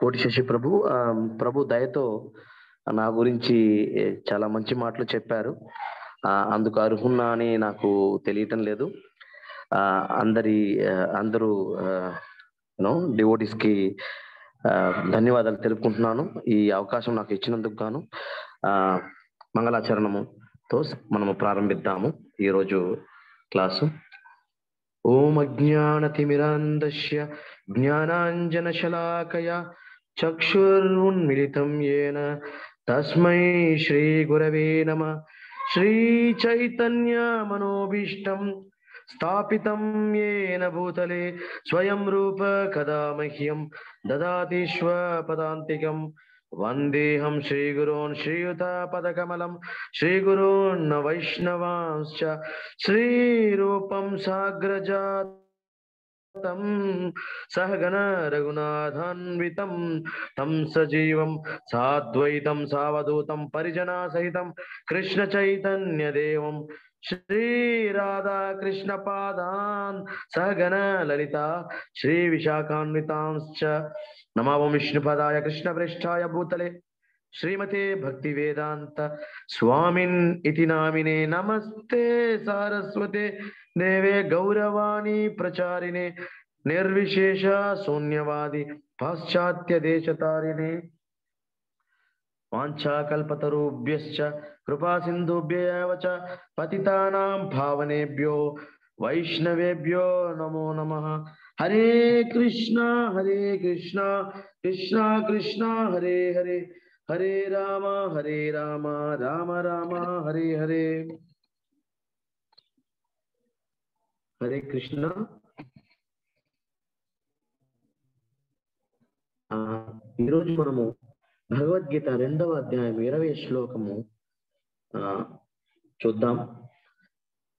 కోటి శశి ప్రభు ప్రభు దయతో నా గురించి చాలా మంచి మాటలు చెప్పారు. అందుకు అర్హున్నా అని నాకు తెలియటం లేదు. ఆ, అందరి అందరూ డివోటీస్కి ధన్యవాదాలు తెలుపుకుంటున్నాను. ఈ అవకాశం నాకు ఇచ్చినందుకు గాను. ఆ, మంగళాచరణముతో మనము ప్రారంభిద్దాము. ఈరోజు క్లాసు. ॐ अज्ञानतिमिरान्धस्य ज्ञानाञ्जनशलाकया चक्षुरुन्मिलितं येन तस्मै श्रीगुरवे नमः। श्रीचैतन्यमनोभीष्टं स्थापितं येन भूतले स्वयं रूप कदा मह्यं ददाति स्वपदान्तिकम् वन्देऽहं श्रीगुरून् श्रीयुतापदकमलं श्रीगुरून् वैष्णवांश्च, श्रीरूपं साग्रजातं सहगण रघुनाथान्वितं तं सजीवं साद्वैतं, सावधूतं, परिजनासहितं कृष्णचैतन्यदेवं श्री राधा कृष्ण पादान सगन ललिता, श्री विशाखान्वितांश्च। नमामो विष्णुपदाय कृष्ण पृष्ठाय भूतले। श्रीमते भक्ति वेदांत स्वामी इति नामिने। नमस्ते सारस्वते देवे गौरवाणी प्रचारिणे, निर्विशेष शून्यवादी पाश्चात्य देशतारिणे। వాంఛాకల్పతరుభ్యశ్చ కృపా సింధుభ్యవ పతితానాం భావనేభ్యో వైష్ణవేభ్యో నమో నమ హరే కృష్ణ హరే కృష్ణ కృష్ణ కృష్ణ హరే హరే హరే రామ హరే రామ రామ రామ హరే హరే హరే కృష్ణ ఈరోజు మనము భగవద్గీత రెండవ అధ్యాయం ఇరవై శ్లోకము. ఆ, చూద్దాం.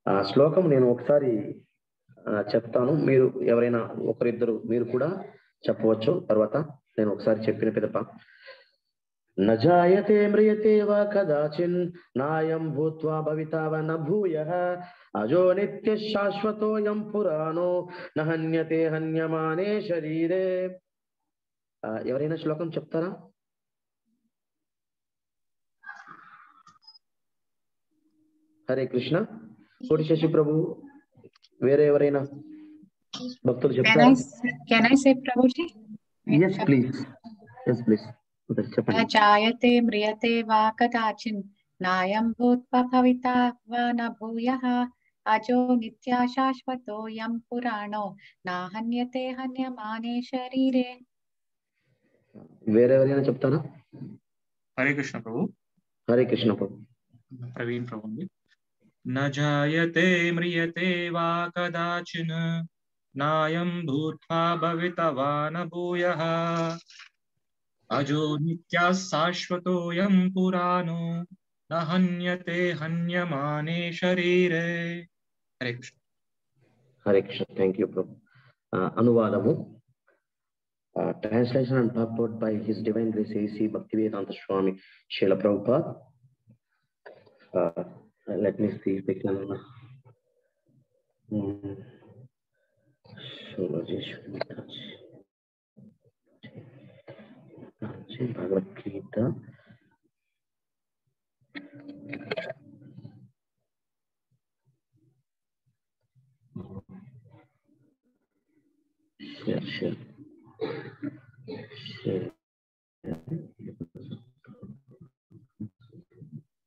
ఆ శ్లోకం నేను ఒకసారి చెప్తాను. మీరు ఎవరైనా ఒకరిద్దరు మీరు కూడా చెప్పవచ్చు. తర్వాత నేను ఒకసారి చెప్పిన పిదప. నజాయతే మ్రియతే వా కదాచిన్ నాయం భూత్వా భవితావ నభూయ అజో నిత్య శాశ్వతోయం పురాణో నహన్యతే హన్యమానే శరీరే. ఎవరైనా శ్లోకం చెప్తారా? హరే కృష్ణ. కోటి శశి ప్రభు వేరే ఎవరైనా భక్తులు చెప్తారు? నాయం భూత్వ భవిత వా న అజో నిత్యా శాశ్వతోయం పురాణో నా హన్యతే హన్యమానే శరీరే. వేరెవరైనా చెప్తారా? హరే కృష్ణ ప్రభు. హరే కృష్ణ ప్రభు. ప్రవీణ్ ప్రభు అండి. न जायते म्रियते वा कदाचिन् नायं भूत्वा भवितवा न भूयः अजो नित्याः शाश्वतोऽयं पुराणो न हन्यते हन्यमाने शरीरे हरे कृष्ण हरे कृष्ण थैंक यू प्रभु अनुवादमु Uh, translation and talk about by His Divine Grace A.C. Bhaktivedanta Swami Srila Prabhupada. Uh, divine grace A C Bhakti Vedanta Swami Srila Prabhupad let me see Bhagavad Gita Share, share. Share.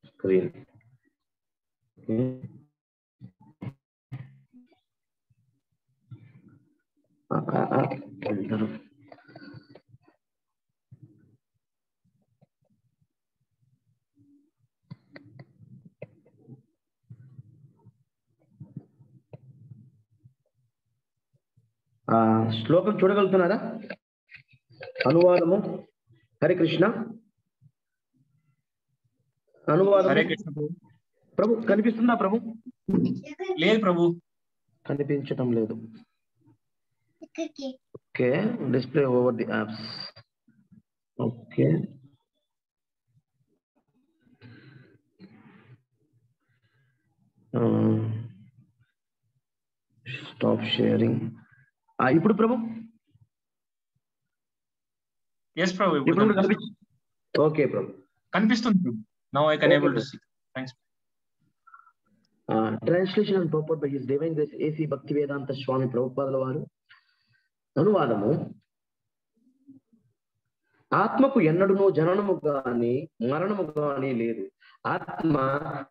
Screen. శ్లోకం చూడగలుగుతున్నారా? అనువాదము హరే కృష్ణ. అనువాదము హరే కృష్ణ ప్రభు. ప్రభు కనిపిస్తుందా ప్రభు? లేదు ప్రభు. కనిపించటం లేదు. Okay. Display over the apps. Okay. Stop sharing. ఇప్పుడు ప్రభు? Yes ప్రభు ఇప్పుడు okay ప్రభు. కనిపిస్తుంది now I can able to. See thanks translation and purport by his divine grace A C Bhakti Vedanta Swami ప్రభుపాదుల వారు. అనువాదము. ఆత్మకు ఎన్నడునూ జననము గాని మరణము గాని లేదు. ఆత్మ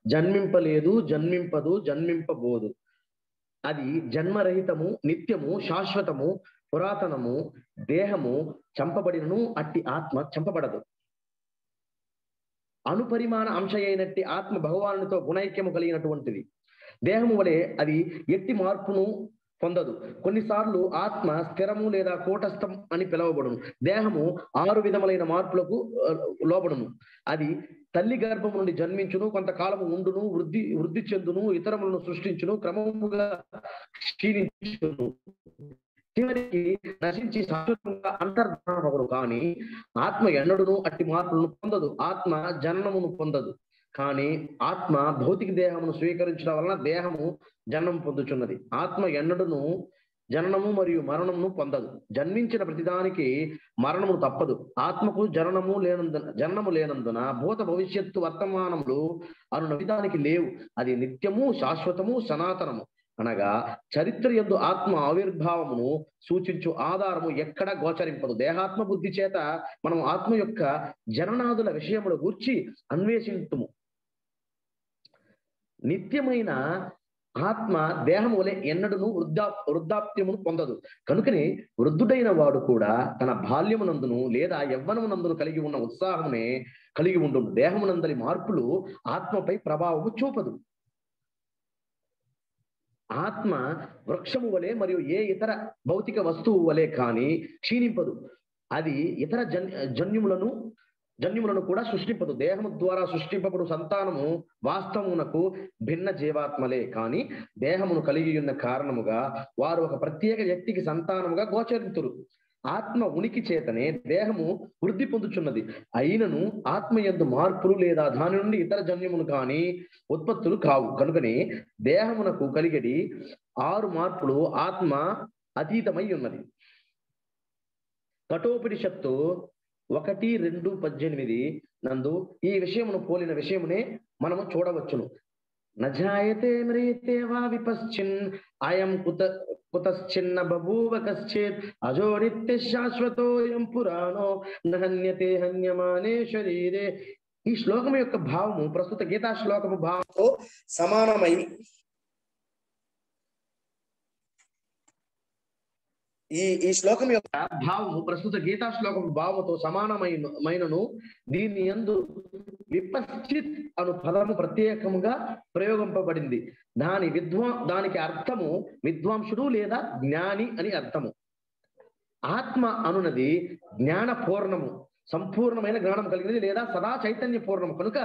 జన్మింపలేదు జన్మింపదు జన్మింపబోదు. అది జన్మరహితము నిత్యము శాశ్వతము పురాతనము దేహము చంపబడినను అట్టి ఆత్మ చంపబడదు. అనుపరిమాణ అంశ అయినట్టి ఆత్మ భగవానునితో గుణైక్యము కలిగినటువంటిది. దేహము వలె అది ఎట్టి మార్పును పొందదు. కొన్నిసార్లు ఆత్మ స్థిరము లేదా కూటస్థం అని పిలువబడును. దేహము ఆరు విధములైన మార్పులకు లోబడును. అది తల్లి గర్భము నుండి జన్మించును కొంతకాలము ఉండును వృద్ధి వృద్ధి చెందును ఇతరములను సృష్టించును క్రమముగా క్షీణించును. చివరికి నశించి శాశ్వతంగా అంతర్ధానమగును. కానీ ఆత్మ ఎన్నడును అట్టి మార్పులను పొందదు. ఆత్మ జననమును పొందదు. కానీ ఆత్మ భౌతిక దేహమును స్వీకరించడం వలన దేహము జన్మం పొందుచున్నది. ఆత్మ ఎన్నడును జననము మరియు మరణమును పొందదు. జన్మించిన ప్రతిదానికి మరణము తప్పదు. ఆత్మకు జననము లేనందున జననము లేనందున భూత భవిష్యత్తు వర్తమానములు అను నవిదానికి లేవు. అది నిత్యము శాశ్వతము సనాతనము. అనగా చరిత్ర ఎందు ఆత్మ ఆవిర్భావమును సూచించు ఆధారము ఎక్కడ గోచరింపదు. దేహాత్మ బుద్ధి చేత మనం ఆత్మ యొక్క జననాదుల విషయముల గూర్చి అన్వేషింతుము. నిత్యమైన ఆత్మ దేహం వలె ఎన్నడను వృద్ధా వృద్ధాప్యమును పొందదు. కనుకనే వృద్ధుడైన వాడు కూడా తన బాల్యమునందును లేదా యవ్వనమునందును కలిగి ఉన్న ఉత్సాహమునే కలిగి ఉండు దేహమునందరి మార్పులు ఆత్మపై ప్రభావము చూపదు. ఆత్మ వృక్షము వలె మరియు ఏ ఇతర భౌతిక వస్తువు వలె కానీ క్షీణింపదు. అది ఇతర జన్ జన్యుములను జన్యుములను కూడా సృష్టింపదు. దేహము ద్వారా సృష్టింపబడు సంతానము వాస్తవమునకు భిన్న జీవాత్మలే. కానీ దేహమును కలిగి ఉన్న కారణముగా వారు ఒక ప్రత్యేక వ్యక్తికి సంతానముగా గోచరితురు. ఆత్మ ఉనికి చేతనే దేహము వృద్ధి పొందుచున్నది. అయినను ఆత్మ ఎందు మార్పులు లేదా దాని నుండి ఇతర జన్యములు కాని ఉత్పత్తులు కావు. కనుకనే దేహమునకు కలిగడి ఆరు మార్పులు ఆత్మ అతీతమై ఉన్నది. కఠోపనిషత్తు ఒకటి రెండు పద్దెనిమిది నందు ఈ విషయమును పోలిన విషయమునే మనము చూడవచ్చును. నజాయతే మ్రియతే వా విపశ్చిన్ అయం కుత కుతశ్చిన్న బభూవ కశ్చిత్ అజోనిత్య శాశ్వతోయం పురాణో నహన్యతే హన్యమానే శరీరే. ఈ శ్లోకం యొక్క భావము ప్రస్తుత గీతా శ్లోకము భావంతో సమానమై ఈ ఈ శ్లోకం యొక్క భావము ప్రస్తుత గీతా శ్లోకం భావముతో సమానమైన మైనను దీని యందు విపశ్చిత్ అను పదము ప్రత్యేకముగా ప్రయోగింపబడింది. దాని విద్వా దానికి అర్థము విద్వాంసుడు లేదా జ్ఞాని అని అర్థము. ఆత్మ అనునది జ్ఞాన పూర్ణము సంపూర్ణమైన జ్ఞానం కలిగినది లేదా సదా చైతన్య పూర్ణము కనుక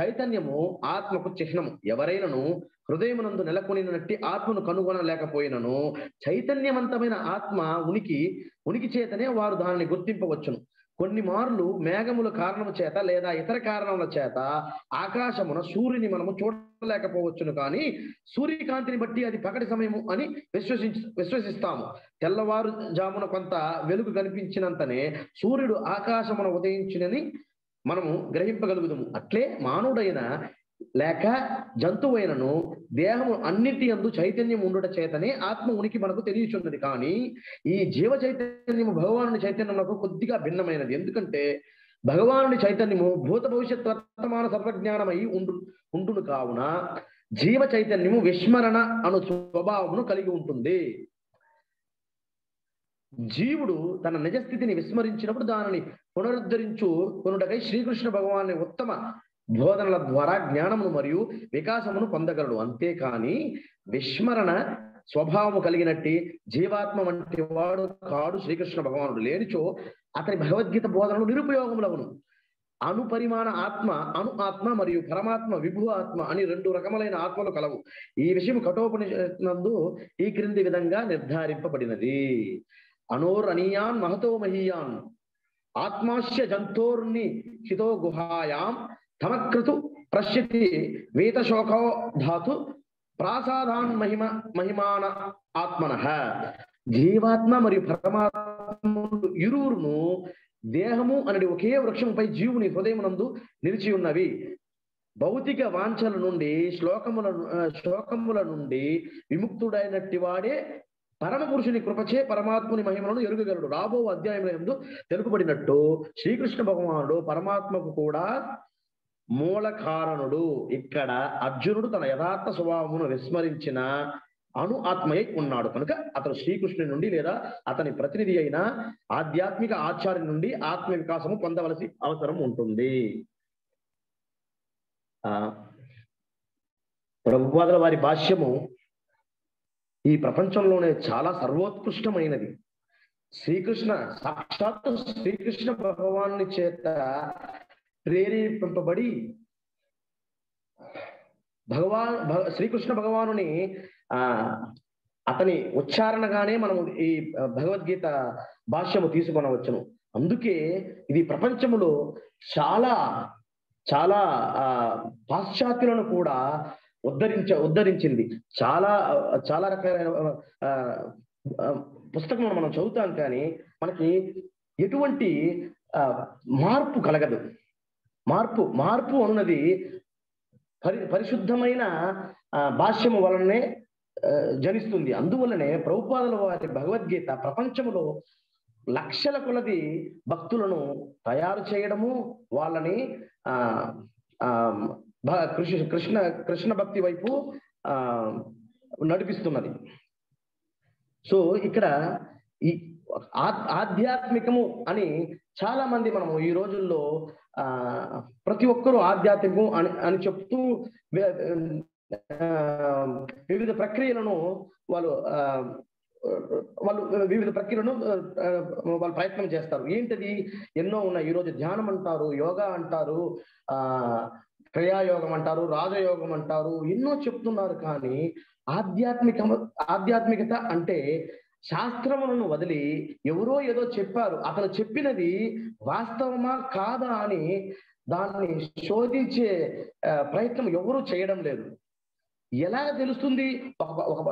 చైతన్యము ఆత్మకు చిహ్నము. ఎవరైనను హృదయమునందు నెలకొనినట్టి ఆత్మను కనుగొనలేకపోయినను చైతన్యవంతమైన ఆత్మ ఉనికి ఉనికి చేతనే వారు దానిని గుర్తింపవచ్చును. కొన్ని మార్లు మేఘముల కారణము చేత లేదా ఇతర కారణముల చేత ఆకాశమున సూర్యుని మనము చూడలేకపోవచ్చును కానీ సూర్యకాంతిని బట్టి అది పగటి సమయము అని విశ్వసించ విశ్వసిస్తాము. తెల్లవారు జామున కొంత వెలుగు కనిపించినంతనే సూర్యుడు ఆకాశమున ఉదయించినని మనము గ్రహింపగలుగుదాము. అట్లే మానవుడైన లేక జంతువైనను దేహము అన్నిటి అందు చైతన్యం ఉండుట చేతనే ఆత్మ ఉనికి మనకు తెలియచున్నది. కానీ ఈ జీవ చైతన్యము భగవాను చైతన్యమునకు కొద్దిగా భిన్నమైనది. ఎందుకంటే భగవానుడి చైతన్యము భూత భవిష్యత్ వర్తమాన సర్వజ్ఞానమై ఉండు ఉండును కావున జీవ చైతన్యము విస్మరణ అను స్వభావమును కలిగి ఉంటుంది. జీవుడు తన నిజస్థితిని విస్మరించినప్పుడు దానిని పునరుద్ధరించు కొనుటకై శ్రీకృష్ణ భగవాన్ ఉత్తమ బోధనల ద్వారా జ్ఞానమును మరియు వికాసమును పొందగలడు. అంతేకాని విస్మరణ స్వభావము కలిగినట్టి జీవాత్మ వంటి వాడు కాడు శ్రీకృష్ణ భగవానుడు. లేనిచో అతని భగవద్గీత బోధనలు నిరుపయోగములవును అనుపరిమాణ ఆత్మ అణు ఆత్మ మరియు పరమాత్మ విభు ఆత్మ అని రెండు రకములైన ఆత్మలు కలవు. ఈ విషయం కఠోపనిషత్నందు ఈ క్రింది విధంగా నిర్ధారింపబడినది. అనోరణీయాన్ మహతో మహీయాన్. ఆత్మాశ్య జంతోర్ని హితో గుహాయాం. తమకృతు ప్రశ్యతి వేతశోకో ధాతు ప్రాసాదాన్ మహిమ మహిమాన ఆత్మన. జీవాత్మ మరియు పరమాత్మ ఇరువురును దేహము అనేది ఒకే వృక్షంపై జీవుని హృదయమునందు నిలిచి ఉన్నవి. భౌతిక వాంఛల నుండి శ్లోకముల శ్లోకముల నుండి విముక్తుడైనట్టి వాడే పరమ పురుషుని కృపచే పరమాత్ముని మహిమలను ఎరుగగలడు. రాబో అధ్యాయంలో ఎందు తెలుపబడినట్టు శ్రీకృష్ణ భగవానుడు పరమాత్మకు కూడా మూల కారణుడు ఇక్కడ అర్జునుడు తన యథార్థ స్వభావమును విస్మరించిన అణు ఆత్మయై ఉన్నాడు. కనుక అతను శ్రీకృష్ణుని నుండి లేదా అతని ప్రతినిధి అయిన ఆధ్యాత్మిక ఆచార్య నుండి ఆత్మ వికాసము పొందవలసి అవసరం ఉంటుంది. ఆ ప్రభుపాదుల వారి భాష్యము ఈ ప్రపంచంలోనే చాలా సర్వోత్కృష్టమైనది. శ్రీకృష్ణ సాక్షాత్తు శ్రీకృష్ణ భగవాన్ని చేత ప్రేరేపింపబడి భగవాన్ భగ- శ్రీకృష్ణ భగవానుని ఆ అతని ఉచ్చారణగానే మనం ఈ భగవద్గీత భాష్యము తీసుకొనవచ్చును. అందుకే ఇది ప్రపంచములో చాలా చాలా ఆ పాశ్చాత్యులను కూడా ఉద్ధరించ ఉద్ధరించింది. చాలా చాలా రకాలైన ఆ, పుస్తకం మనం చదువుతాం కానీ మనకి ఎటువంటి ఆ, మార్పు కలగదు. మార్పు మార్పు అన్నది పరి పరిశుద్ధమైన ఆ, భాష్యము వలనే జనిస్తుంది. అందువలనే ప్రభుపాదుల వారి భగవద్గీత ప్రపంచములో లక్షల కొలది భక్తులను తయారు చేయడము వాళ్ళని ఆ ఆ భ- కృష్ణ కృష్ణ కృష్ణ భక్తి వైపు ఆ నడిపిస్తున్నది. సో ఇక్కడ ఈ ఆధ్యాత్మికము అని చాలా మంది మనము ఈ రోజుల్లో ఆ ప్రతి ఒక్కరూ ఆధ్యాత్మికం అని అని చెప్తూ ఆ, వివిధ ప్రక్రియలను వాళ్ళు ఆ, వాళ్ళు వివిధ ప్రక్రియలను వాళ్ళు ప్రయత్నం చేస్తారు. ఏంటది? ఎన్నో ఉన్నాయి. ఈరోజు ధ్యానం అంటారు యోగా అంటారు ఆ క్రియాయోగం అంటారు రాజయోగం అంటారు ఎన్నో చెప్తున్నారు. కానీ ఆధ్యాత్మిక ఆధ్యాత్మికత అంటే శాస్త్రములను వదిలి ఎవరో ఏదో చెప్పారు. అతను చెప్పినది వాస్తవమా కాదా అని దాన్ని శోధించే ప్రయత్నం ఎవరూ చేయడం లేదు. ఎలా తెలుస్తుంది? ఒక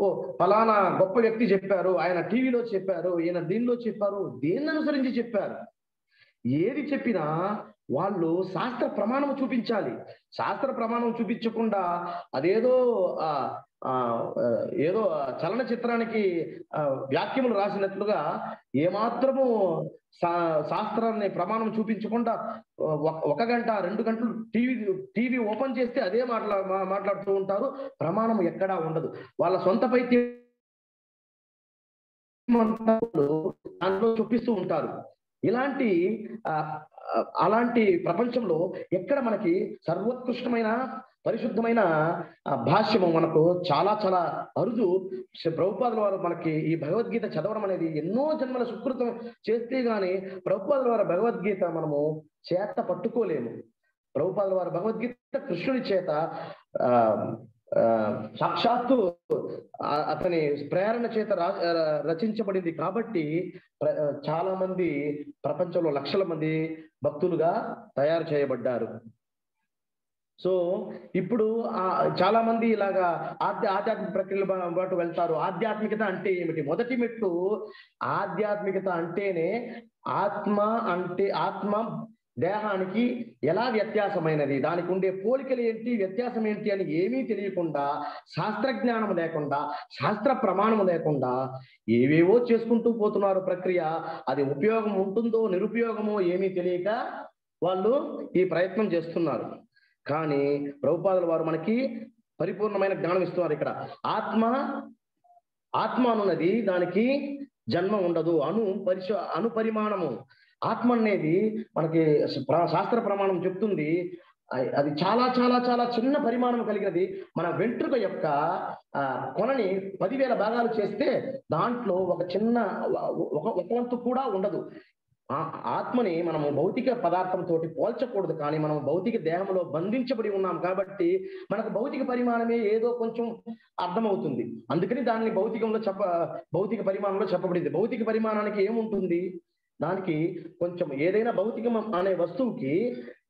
ఓ ఫలానా గొప్ప వ్యక్తి చెప్పారు ఆయన టీవీలో చెప్పారు ఈయన దీనిలో చెప్పారు దేన్ని అనుసరించి చెప్పారు? ఏది చెప్పినా వాళ్ళు శాస్త్ర ప్రమాణం చూపించాలి. శాస్త్ర ప్రమాణం చూపించకుండా అదేదో ఆ, ఏదో చలన చిత్రానికి వ్యాఖ్యములు రాసినట్లుగా ఏమాత్రము శాస్త్రాన్ని ప్రమాణం చూపించకుండా ఒక- గంట రెండు గంటలు టీవీ టీవీ ఓపెన్ చేస్తే అదే మాట్లా మాట్లాడుతూ ఉంటారు. ప్రమాణం ఎక్కడా ఉండదు. వాళ్ళ సొంత పైత్యం దాంట్లో చూపిస్తూ ఉంటారు. ఇలాంటి అలాంటి ప్రపంచంలో ఎక్కడ మనకి సర్వోత్కృష్టమైన పరిశుద్ధమైన భాష్యము మనకు చాలా చాలా అరుదు. ప్రభుపాదుల వారు మనకి ఈ భగవద్గీత చదవడం అనేది ఎన్నో జన్మల సుకృతం చేస్తే గాని ప్రభుపాదుల వారి భగవద్గీత మనము చేత పట్టుకోలేము. ప్రభుపాదుల వారి భగవద్గీత కృష్ణుడి చేత ఆ ఆ, సాక్షాత్తు అతని ప్రేరణ చేత రా- రచించబడింది కాబట్టి చాలా మంది ప్రపంచంలో లక్షల మంది భక్తులుగా తయారు చేయబడ్డారు. సో ఇప్పుడు ఆ చాలా మంది ఇలాగా ఆధ్య ఆధ్యాత్మిక ప్రక్రియలు పాటు బాటు వెళ్తారు. ఆధ్యాత్మికత అంటే ఏమిటి? మొదటి మెట్టు ఆధ్యాత్మికత అంటేనే ఆత్మ అంటే ఆత్మ దేహానికి ఎలా వ్యత్యాసమైనది? దానికి ఉండే పోలికలు ఏంటి? వ్యత్యాసం ఏంటి అని ఏమీ తెలియకుండా శాస్త్ర జ్ఞానం లేకుండా శాస్త్ర ప్రమాణం లేకుండా ఏవేవో చేసుకుంటూ పోతున్నారు ప్రక్రియ. అది ఉపయోగం ఉంటుందో నిరుపయోగమో ఏమీ తెలియక వాళ్ళు ఈ ప్రయత్నం చేస్తున్నారు. కానీ ప్రభుపాదుల వారు మనకి పరిపూర్ణమైన జ్ఞానం ఇస్తున్నారు ఇక్కడ. ఆత్మ ఆత్మ అనున్నది దానికి జన్మ ఉండదు. అను పరిశ అను పరిమాణము. ఆత్మ అనేది మనకి శాస్త్ర ప్రమాణం చెప్తుంది. అది చాలా చాలా చాలా చిన్న పరిమాణం కలిగినది. మన వెంట్రుక యొక్క ఆ, కొనని పదివేల భాగాలు చేస్తే దాంట్లో ఒక చిన్న ఒక ఒక వంతు కూడా ఉండదు. ఆ ఆత్మని మనము భౌతిక పదార్థంతో పోల్చకూడదు కానీ మనం భౌతిక దేహంలో బంధించబడి ఉన్నాం కాబట్టి మనకు భౌతిక పరిమాణమే ఏదో కొంచెం అర్థమవుతుంది. అందుకని దానిని భౌతికంలో చెప్ప భౌతిక పరిమాణంలో చెప్పబడింది. భౌతిక పరిమాణానికి ఏముంటుంది? దానికి కొంచెం ఏదైనా భౌతికం అనే వస్తువుకి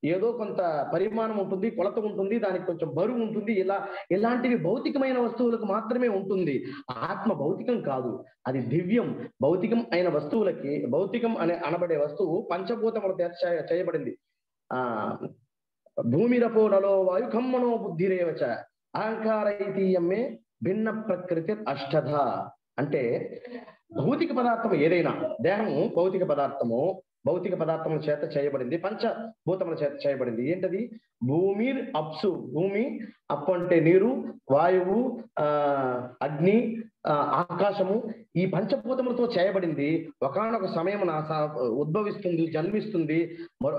ఏదో కొంత పరిమాణం ఉంటుంది కొలత ఉంటుంది దానికి కొంచెం బరువు ఉంటుంది ఇలా ఇలాంటివి భౌతికమైన వస్తువులకు మాత్రమే ఉంటుంది. ఆత్మ భౌతికం కాదు అది దివ్యం. భౌతికం అయిన వస్తువులకి భౌతికం అనే అనబడే వస్తువు పంచభూతముల చేయబడింది. ఆ భూమిరపో నలో వాయు కమ్మనో బుద్ధిరేవచ అహంకార భిన్న ప్రకృతి అష్టధ. అంటే భౌతిక పదార్థం ఏదైనా దేహము భౌతిక పదార్థము భౌతిక పదార్థముల చేత చేయబడింది పంచభూతముల చేత చేయబడింది. ఏంటది? భూమి అప్సు భూమి అప్పు అంటే నీరు వాయువు ఆ అగ్ని ఆకాశము ఈ పంచభూతములతో చేయబడింది. ఒకనొక సమయం ఉద్భవిస్తుంది జన్మిస్తుంది. మరో-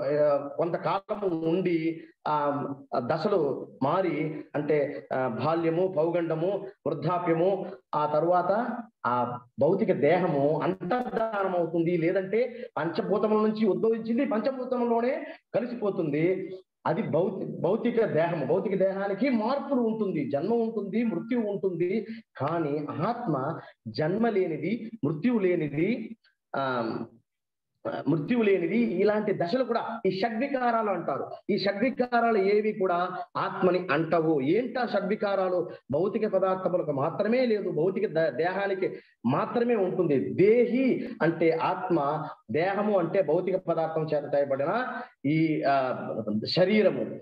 కొంతకాలము ఉండి ఆ దశలు మారి అంటే బాల్యము పౌగండము వృద్ధాప్యము ఆ తరువాత ఆ భౌతిక దేహము అంతర్ధానం అవుతుంది లేదంటే పంచభూతముల నుంచి ఉద్భవించింది పంచభూతంలోనే కలిసిపోతుంది. అది భౌతి భౌతిక దేహము. భౌతిక దేహానికి మార్పులు ఉంటుంది. జన్మ ఉంటుంది మృత్యు ఉంటుంది. కానీ ఆత్మ జన్మ లేనిది మృత్యువు లేనిది ఆ మృత్యువు లేనిది ఇలాంటి దశలు కూడా ఈ షడ్వికారాలు అంటారు. ఈ షడ్వికారాలు ఏవి కూడా ఆత్మని అంటవు. ఏంటా షడ్వికారాలు? భౌతిక పదార్థములకు మాత్రమే లేదు. భౌతిక ద- దేహానికి మాత్రమే ఉంటుంది. దేహి అంటే ఆత్మ దేహము అంటే భౌతిక పదార్థం చేత చేయబడిన ఈ ఆ, శరీరము.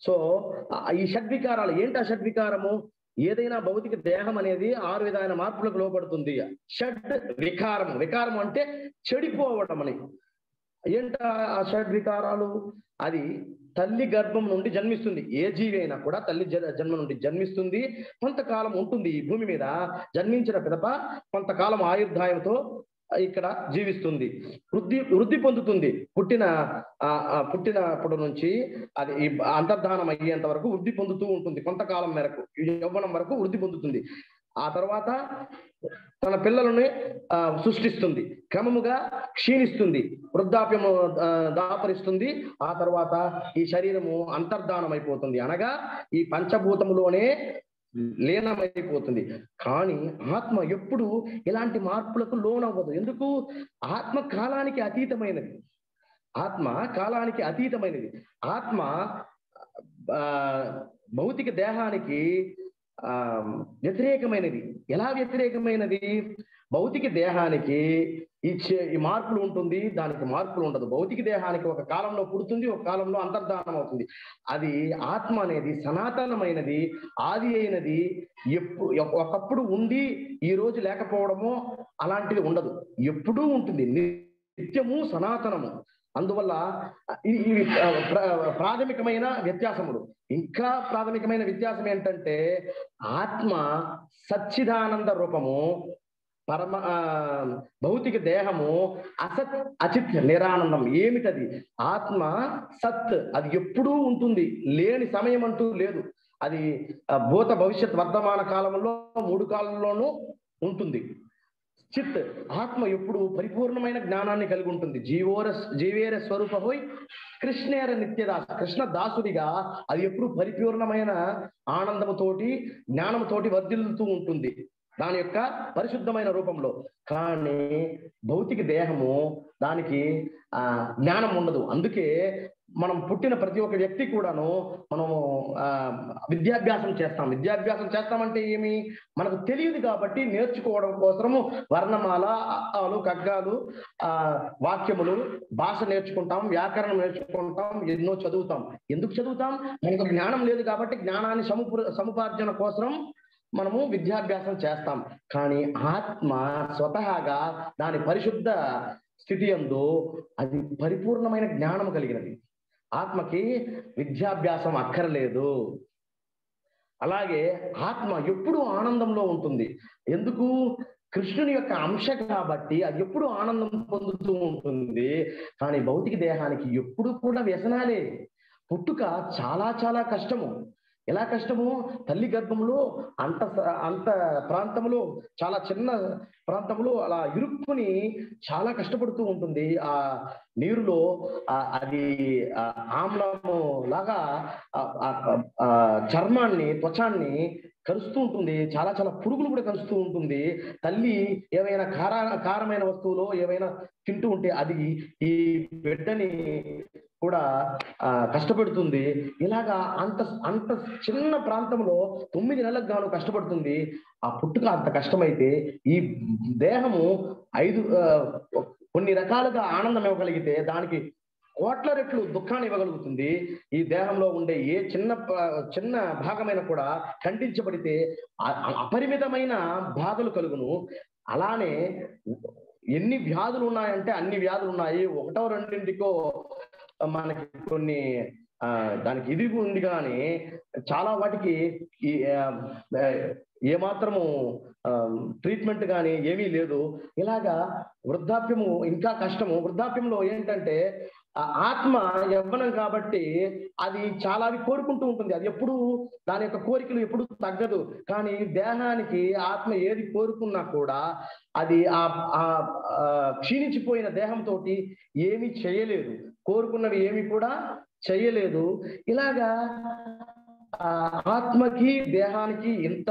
సో ఈ షడ్వికారాలు ఏంటి ఆ షడ్వికారము? ఏదైనా భౌతిక దేహం అనేది ఆరు విధమైన మార్పులకు లోపడుతుంది షడ్ వికారం వికారం అంటే చెడిపోవడం అని. ఏంట ఆ షడ్ వికారాలు? అది తల్లి గర్భం నుండి జన్మిస్తుంది. ఏ జీవి అయినా కూడా తల్లి జ- జన్మ నుండి జన్మిస్తుంది. కొంతకాలం ఉంటుంది ఈ భూమి మీద. జన్మించిన పిదప కొంతకాలం ఆయుర్దాయంతో ఇక్కడ జీవిస్తుంది. వృద్ధి వృద్ధి పొందుతుంది. పుట్టిన ఆ, పుట్టినప్పటి నుంచి అది ఈ అంతర్ధానం అయ్యేంత వరకు వృద్ధి పొందుతూ ఉంటుంది. కొంతకాలం మేరకు ఈ యవ్వనం వరకు వృద్ధి పొందుతుంది. ఆ తర్వాత తన పిల్లలని ఆ, సృష్టిస్తుంది. క్రమముగా క్షీణిస్తుంది. వృద్ధాప్యము దాపరిస్తుంది. ఆ తర్వాత ఈ శరీరము అంతర్ధానం అయిపోతుంది అనగా ఈ పంచభూతములోనే లీనమైపోతుంది. కానీ ఆత్మ ఎప్పుడు ఇలాంటి మార్పులకు లోనవ్వదు. ఎందుకు? ఆత్మ కాలానికి అతీతమైనది. ఆత్మ కాలానికి అతీతమైనది. ఆత్మ ఆ, భౌతిక దేహానికి ఆ వ్యతిరేకమైనది. ఎలా వ్యతిరేకమైనది? భౌతిక దేహానికి ఇచ్చే ఈ మార్పులు ఉంటుంది దానికి మార్పులు ఉండదు. భౌతిక దేహానికి ఒక కాలంలో పుడుతుంది ఒక కాలంలో అంతర్ధానం అవుతుంది. అది ఆత్మ అనేది సనాతనమైనది ఆది అయినది ఎప్పుడు ఒకప్పుడు ఉండి ఈ రోజు లేకపోవడము అలాంటిది ఉండదు. ఎప్పుడూ ఉంటుంది. నిత్యము సనాతనము. అందువల్ల ఈ ఇవి ప్రాథమికమైన వ్యత్యాసములు. ఇంకా ప్రాథమికమైన వ్యత్యాసం ఏంటంటే ఆత్మ సచ్చిదానంద రూపము పరమ భౌతిక దేహము అసత్ అచిత్ నిరానందం ఏమిటది? ఆత్మ సత్ అది ఎప్పుడూ ఉంటుంది లేని సమయం అంటూ లేదు. అది భూత భవిష్యత్ వర్ధమాన కాలంలో మూడు కాలంలోనూ ఉంటుంది. చిత్ ఆత్మ ఎప్పుడు పరిపూర్ణమైన జ్ఞానాన్ని కలిగి ఉంటుంది. జీవోర జీవేర స్వరూప హోయ్ కృష్ణేర నిత్యదాస్ కృష్ణ దాసుడిగా అది ఎప్పుడు పరిపూర్ణమైన ఆనందముతోటి జ్ఞానముతోటి వర్ధిల్లుతూ ఉంటుంది. దాని యొక్క పరిశుద్ధమైన రూపంలో. కానీ భౌతిక దేహము దానికి ఆ జ్ఞానం ఉండదు. అందుకే మనం పుట్టిన ప్రతి ఒక్క వ్యక్తి కూడాను మనము ఆ విద్యాభ్యాసం చేస్తాం. విద్యాభ్యాసం చేస్తామంటే ఏమి? మనకు తెలియదు కాబట్టి నేర్చుకోవడం కోసము వర్ణమాల అలు కగ్గాలు ఆ వాక్యములు భాష నేర్చుకుంటాం వ్యాకరణం నేర్చుకుంటాం ఎన్నో చదువుతాం. ఎందుకు చదువుతాం? మనకు జ్ఞానం లేదు కాబట్టి జ్ఞానాన్ని సముపార్జన కోసం మనము విద్యాభ్యాసం చేస్తాం. కానీ ఆత్మ స్వతహాగా దాని పరిశుద్ధ స్థితి ఎందు అది పరిపూర్ణమైన జ్ఞానం కలిగినది. ఆత్మకి విద్యాభ్యాసం అక్కర్లేదు. అలాగే ఆత్మ ఎప్పుడూ ఆనందంలో ఉంటుంది. ఎందుకు? కృష్ణుని యొక్క అంశ కాబట్టి అది ఎప్పుడు ఆనందం పొందుతూ ఉంటుంది. కానీ భౌతిక దేహానికి ఎప్పుడు కూడా వ్యసనాలే. పుట్టుక చాలా చాలా కష్టము. ఎలా కష్టము? తల్లి గర్భంలో అంత అంత ప్రాంతంలో చాలా చిన్న ప్రాంతంలో అలా ఇరుక్కుని చాలా కష్టపడుతూ ఉంటుంది. ఆ నీరులో ఆ అది ఆమ్లము లాగా ఆ- చర్మాన్ని త్వచాన్ని కరుస్తూ ఉంటుంది. చాలా చాలా పురుగులు కూడా కరుస్తూ ఉంటుంది. తల్లి ఏమైనా కార కారమైన వస్తువులో ఏమైనా తింటూ ఉంటే అది ఈ బిడ్డని కూడా ఆ, కష్టపడుతుంది. ఇలాగా అంత అంత చిన్న ప్రాంతంలో తొమ్మిది నెలలకు గాను కష్టపడుతుంది. ఆ పుట్టుక అంత కష్టమైతే ఈ దేహము ఐదు కొన్ని రకాలుగా ఆనందం ఇవ్వగలిగితే దానికి కోట్ల రెట్లు దుఃఖాన్ని ఇవ్వగలుగుతుంది. ఈ దేహంలో ఉండే ఏ చిన్న చిన్న భాగమైన కూడా ఖండించబడితే అపరిమితమైన బాధలు కలుగును. అలానే ఎన్ని వ్యాధులు ఉన్నాయంటే అన్ని వ్యాధులు ఉన్నాయి. ఒకటో రెండింటికో మనకి కొన్ని ఆ దానికి ఇది ఉంది కానీ చాలా వాటికి ఏమాత్రము ట్రీట్మెంట్ కానీ ఏమీ లేదు. ఇలాగా వృద్ధాప్యము ఇంకా కష్టము. వృద్ధాప్యంలో ఏంటంటే ఆత్మ యవ్వనం కాబట్టి అది చాలా అది కోరుకుంటూ ఉంటుంది. అది ఎప్పుడు దాని యొక్క కోరికలు ఎప్పుడు తగ్గదు. కానీ దేహానికి ఆత్మ ఏది కోరుకున్నా కూడా అది ఆ ఆ క్షీణించిపోయిన దేహంతో ఏమీ చేయలేదు. కోరుకున్నవి ఏమి కూడా చేయలేదు. ఇలాగా ఆ ఆత్మకి దేహానికి ఇంత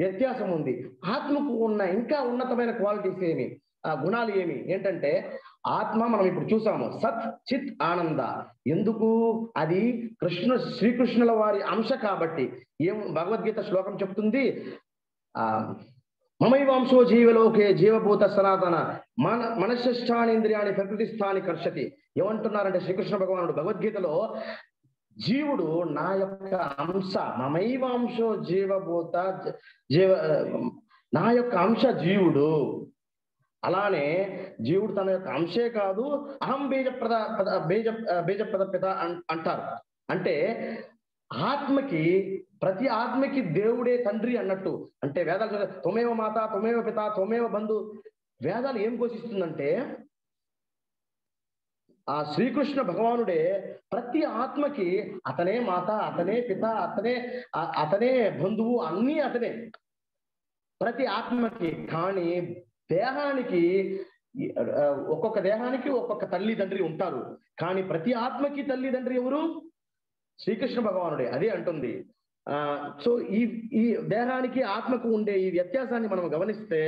వ్యత్యాసం ఉంది. ఆత్మకు ఉన్న ఇంకా ఉన్నతమైన క్వాలిటీస్ ఏమి? ఆ గుణాలు ఏమి? ఏంటంటే ఆత్మ మనం ఇప్పుడు చూసాము. సత్ చిత్ ఆనంద. ఎందుకు? అది కృష్ణ శ్రీకృష్ణుల వారి అంశ కాబట్టి. ఏం భగవద్గీత శ్లోకం చెప్తుంది? ఆ మమైవాంశో జీవలోకే జీవభూత సనాతన మన మనశ్శానేంద్రియాన్ని ప్రకృతి స్థాని కర్షతి. ఏమంటున్నారంటే శ్రీకృష్ణ భగవానుడు భగవద్గీతలో జీవుడు నా యొక్క అంశ మమైవాంశో జీవభూత జీవ నా యొక్క అంశ జీవుడు. అలానే జీవుడు తన యొక్క అంశే కాదు అహం బీజప్రద పద- బీజ బీజప్రద పిత అంటారు. అంటే ఆత్మకి ప్రతి ఆత్మకి దేవుడే తండ్రి అన్నట్టు. అంటే వేదాలు తొమేవ త్వమేవ మాత తొమేవ పిత త్వమేవ బంధు. వేదాలు ఏం ఘోషిస్తుందంటే ఆ శ్రీకృష్ణ భగవానుడే ప్రతి ఆత్మకి అతనే మాత అతనే పిత అతనే అతనే బంధువు అన్నీ అతనే. ప్రతి ఆత్మకి కానీ దేహానికి ఒక్కొక్క దేహానికి ఒక్కొక్క తల్లి తండ్రి ఉంటారు. కానీ ప్రతి ఆత్మకి తల్లి తండ్రి ఎవరు? శ్రీకృష్ణ భగవానుడే. అదే అంటుంది. ఆ సో ఈ ఈ దేహానికి ఆత్మకు ఉండే ఈ వ్యత్యాసాన్ని మనం గమనిస్తే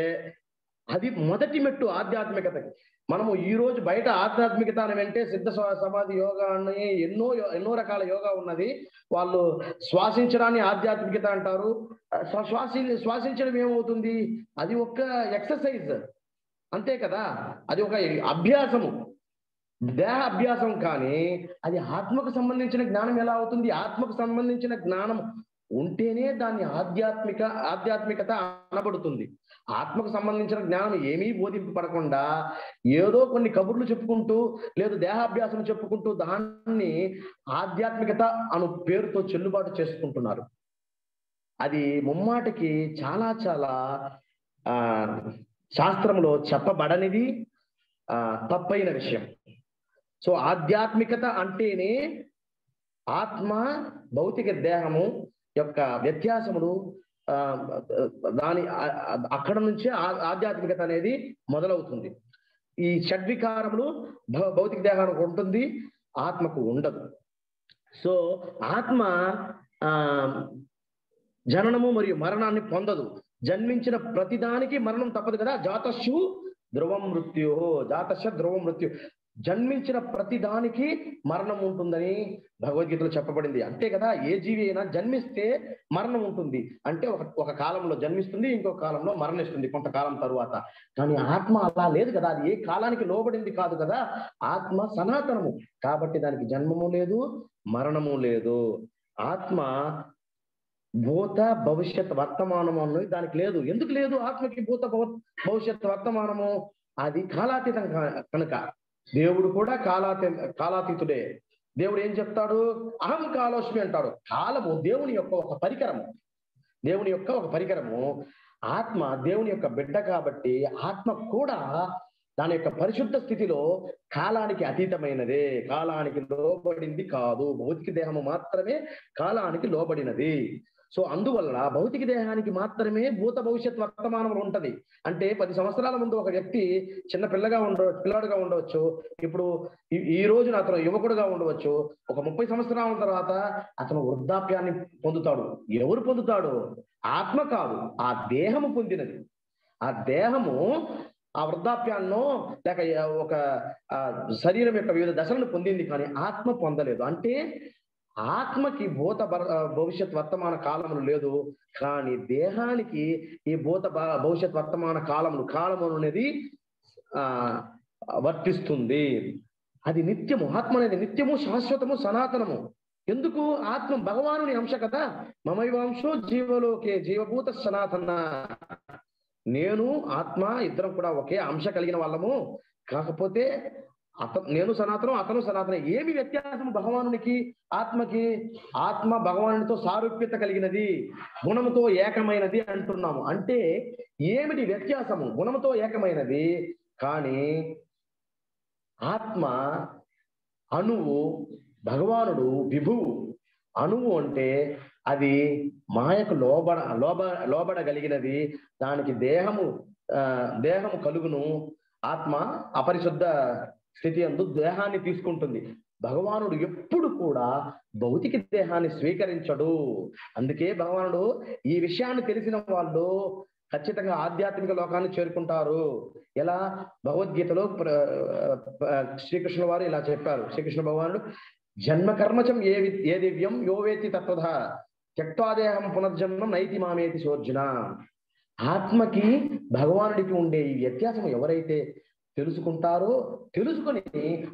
అది మొదటి మెట్టు ఆధ్యాత్మికతకి. మనము ఈ రోజు బయట ఆధ్యాత్మికత అని అంటే సిద్ధ సమాధి యోగా అని ఎన్నో యో- ఎన్నో రకాల యోగా ఉన్నది. వాళ్ళు శ్వాసించడాన్ని ఆధ్యాత్మికత అంటారు. శ్వాసి శ్వాసించడం ఏమవుతుంది? అది ఒక ఎక్సర్సైజ్. అంతే కదా? అది ఒక అభ్యాసము. దేహ అభ్యాసం కానీ అది ఆత్మకు సంబంధించిన జ్ఞానం ఎలా అవుతుంది? ఆత్మకు సంబంధించిన జ్ఞానం ఉంటేనే దాన్ని ఆధ్యాత్మిక ఆధ్యాత్మికత అనబడుతుంది. ఆత్మకు సంబంధించిన జ్ఞానం ఏమీ బోధింపబడకుండా ఏదో కొన్ని కబుర్లు చెప్పుకుంటూ లేదు దేహాభ్యాసం చెప్పుకుంటూ దాన్ని ఆధ్యాత్మికత అను పేరుతో చెల్లుబాటు చేసుకుంటున్నారు. అది ముమ్మాటికి చాలా చాలా ఆ శాస్త్రంలో చెప్పబడనిది ఆ తప్పైన విషయం. సో ఆధ్యాత్మికత అంటేనే ఆత్మ భౌతిక దేహము యొక్క వ్యత్యాసములు దాని అక్కడ నుంచే ఆధ్యాత్మికత అనేది మొదలవుతుంది. ఈ షడ్వికారములు భౌతిక దేహానికి ఉంటుంది ఆత్మకు ఉండదు. సో ఆత్మ ఆ జననము మరియు మరణాన్ని పొందదు. జన్మించిన ప్రతిదానికి మరణం తప్పదు కదా. జాతస్సు ధ్రువం మృత్యు జాతస్య ధ్రువం మృత్యు. జన్మించిన ప్రతిదానికి మరణం ఉంటుందని భగవద్గీతలో చెప్పబడింది. అంతే కదా ఏ జీవి అయినా జన్మిస్తే మరణం ఉంటుంది. అంటే ఒక ఒక కాలంలో జన్మిస్తుంది ఇంకొక కాలంలో మరణిస్తుంది కొంతకాలం తరువాత. కానీ ఆత్మ అలా లేదు కదా అది ఏ కాలానికి లోబడింది కాదు కదా ఆత్మ సనాతనము. కాబట్టి దానికి జన్మము లేదు మరణము లేదు. ఆత్మ భూత భవిష్యత్ వర్తమానము అన్నది దానికి లేదు. ఎందుకు లేదు ఆత్మకి భూత భవిష్యత్ వర్తమానము? అది కాలాతీతం కనుక దేవుడు కూడా కాలాతీ కాలాతీతుడే. దేవుడు ఏం చెప్తాడు? అహం కాలోష్మి అంటాడు. కాలము దేవుని యొక్క ఒక పరికరము. దేవుని యొక్క ఒక పరికరము. ఆత్మ దేవుని యొక్క బిడ్డ కాబట్టి ఆత్మ కూడా దాని యొక్క పరిశుద్ధ స్థితిలో కాలానికి అతీతమైనదే. కాలానికి లోబడింది కాదు. భౌతిక దేహము మాత్రమే కాలానికి లోబడినది. సో అందువల్ల భౌతిక దేహానికి మాత్రమే భూత భవిష్యత్ వర్తమానంలో ఉంటది. అంటే పది సంవత్సరాల ముందు ఒక వ్యక్తి చిన్న పిల్లగా ఉండ పిల్లాడుగా ఉండవచ్చు. ఇప్పుడు ఈ- రోజున అతను యువకుడుగా ఉండవచ్చు. ఒక ముప్పై సంవత్సరాల తర్వాత అతను వృద్ధాప్యాన్ని పొందుతాడు. ఎవరు పొందుతాడు? ఆత్మ కాదు. ఆ దేహము పొందినది. ఆ దేహము ఆ వృద్ధాప్యాన్నో లేక ఒక శరీరం యొక్క వివిధ దశలను పొందింది కానీ ఆత్మ పొందలేదు. అంటే ఆత్మకి భూత భర- భవిష్యత్ వర్తమాన కాలములు లేదు. కానీ దేహానికి ఈ భూత భవిష్యత్ వర్తమాన కాలములు కాలములు అనేది ఆ వర్తిస్తుంది. అది నిత్యము. ఆత్మ అనేది నిత్యము శాశ్వతము సనాతనము. ఎందుకు? ఆత్మ భగవానుని అంశ కదా. మమైవాంశో జీవలోకే జీవభూత సనాతన. నేను ఆత్మ ఇద్దరం కూడా ఒకే అంశ కలిగిన వాళ్ళము. కాకపోతే అత నేను సనాతనం అతను సనాతనం. ఏమి వ్యత్యాసం భగవానునికి ఆత్మకి? ఆత్మ భగవానునితో సారూప్యత కలిగినది గుణముతో ఏకమైనది అంటున్నాము. అంటే ఏమిటి వ్యత్యాసము? గుణముతో ఏకమైనది. కానీ ఆత్మ అణువు భగవానుడు విభువు. అణువు అంటే అది మాయకు లోబడ లోబ లోబడగలిగినది. దానికి దేహము దేహము కలుగును. ఆత్మ అపరిశుద్ధ స్థితి అందు దేహాన్ని తీసుకుంటుంది. భగవానుడు ఎప్పుడు కూడా భౌతిక దేహాన్ని స్వీకరించడు. అందుకే భగవానుడు ఈ విషయాన్ని తెలిసిన వాళ్ళు ఖచ్చితంగా ఆధ్యాత్మిక లోకాన్ని చేరుకుంటారు. ఎలా? భగవద్గీతలో ప్ర- శ్రీకృష్ణ వారు ఇలా చెప్పారు. శ్రీకృష్ణ భగవానుడు జన్మకర్మచం ఏ ఏ దివ్యం యోవేతి తత్వధ త్యక్వాదేహం పునర్జన్మం నైతి మామేతి శోర్జున ఆత్మకి భగవానుడికి ఉండే ఈ వ్యత్యాసం ఎవరైతే తెలుసుకుంటారో తెలుసుకొని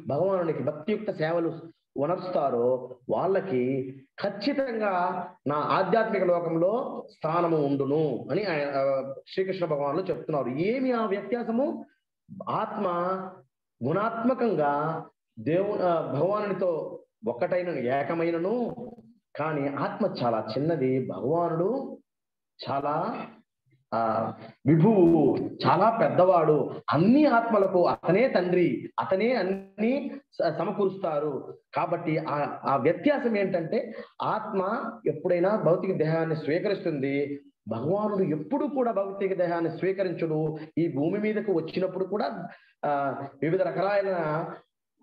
భగవానునికి భక్తియుక్త సేవలు వనరుస్తారో వాళ్ళకి ఖచ్చితంగా నా ఆధ్యాత్మిక లోకంలో స్థానము ఉండును అని ఆయన శ్రీకృష్ణ భగవానులు చెప్తున్నారు. ఏమి ఆ వ్యత్యాసము? ఆత్మ గుణాత్మకంగా దేవు భగవానునితో భగవానుడితో ఒక్కటైన ఏకమైనను కానీ ఆత్మ చాలా చిన్నది. భగవానుడు చాలా ఆ విభువు చాలా పెద్దవాడు. అన్ని ఆత్మలకు అతనే తండ్రి అతనే అన్ని సమకూరుస్తారు. కాబట్టి ఆ ఆ వ్యత్యాసం ఏంటంటే ఆత్మ ఎప్పుడైనా భౌతిక దేహాన్ని స్వీకరిస్తుంది. భగవానుడు ఎప్పుడు కూడా భౌతిక దేహాన్ని స్వీకరించడు. ఈ భూమి మీదకు వచ్చినప్పుడు కూడా ఆ వివిధ రకాలైన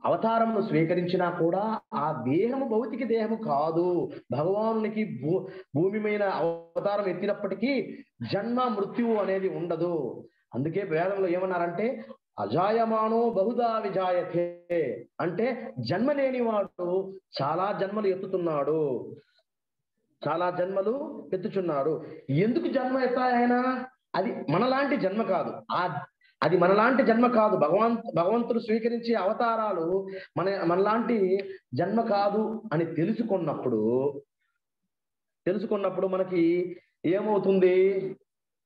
అవతారమును స్వీకరించినా కూడా ఆ దేహము భౌతిక దేహము కాదు. భగవానునికి భూ భూమి మీద అవతారం ఎత్తినప్పటికీ జన్మ మృత్యువు అనేది ఉండదు. అందుకే వేదంలో ఏమన్నారంటే అజాయమానో బహుదా విజాయతే అంటే జన్మ లేనివాడు చాలా జన్మలు ఎత్తుతున్నాడు. చాలా జన్మలు ఎత్తుచున్నాడు. ఎందుకు జన్మ ఎత్తాయన అది మనలాంటి జన్మ కాదు. ఆ అది మనలాంటి జన్మ కాదు. భగవాన్ భగవంతుడు స్వీకరించే అవతారాలు మన మనలాంటి జన్మ కాదు అని తెలుసుకున్నప్పుడు తెలుసుకున్నప్పుడు మనకి ఏమవుతుంది?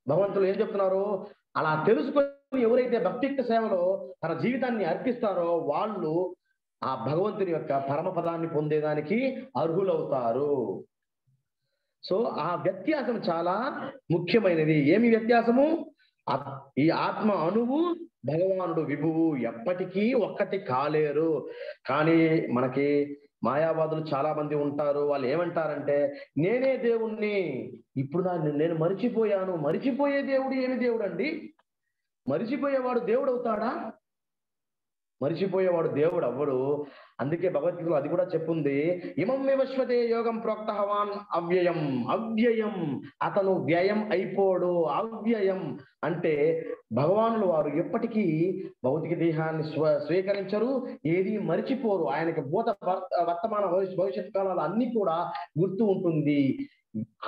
భగవంతులు ఏం చెప్తున్నారు? అలా తెలుసుకొని ఎవరైతే భక్తియుక్త సేవలో తన జీవితాన్ని అర్పిస్తారో వాళ్ళు ఆ భగవంతుని యొక్క పరమపదాన్ని పొందేదానికి అర్హులవుతారు. సో ఆ వ్యత్యాసం చాలా ముఖ్యమైనది. ఏమి వ్యత్యాసము? ఈ ఆత్మ అణువు భగవానుడు విభువు ఎప్పటికీ ఒక్కటి కాలేరు. కానీ మనకి మాయావాదులు చాలా మంది ఉంటారు. వాళ్ళు ఏమంటారంటే నేనే దేవుణ్ణి ఇప్పుడు నా నేను మరిచిపోయాను. మరిచిపోయే దేవుడు ఏమి దేవుడు అండి మరిచిపోయేవాడు దేవుడు అవుతాడా మరిచిపోయేవాడు దేవుడు అవ్వడు అందుకే భగవద్గీతలో అది కూడా చెప్పుంది ఇమం వివశ్వతే యోగం ప్రోక్తహవాన్ అవ్యయం అవ్యయం అతను వ్యయం అయిపోడు అవ్యయం. అంటే భగవానులు వారు ఎప్పటికీ భౌతిక దేహాన్ని స్వ స్వీకరించరు ఏది మరిచిపోరు. ఆయనకి భూత వర్తమాన భవిష్య భవిష్యత్ కాలాలు అన్ని కూడా గుర్తు ఉంటుంది.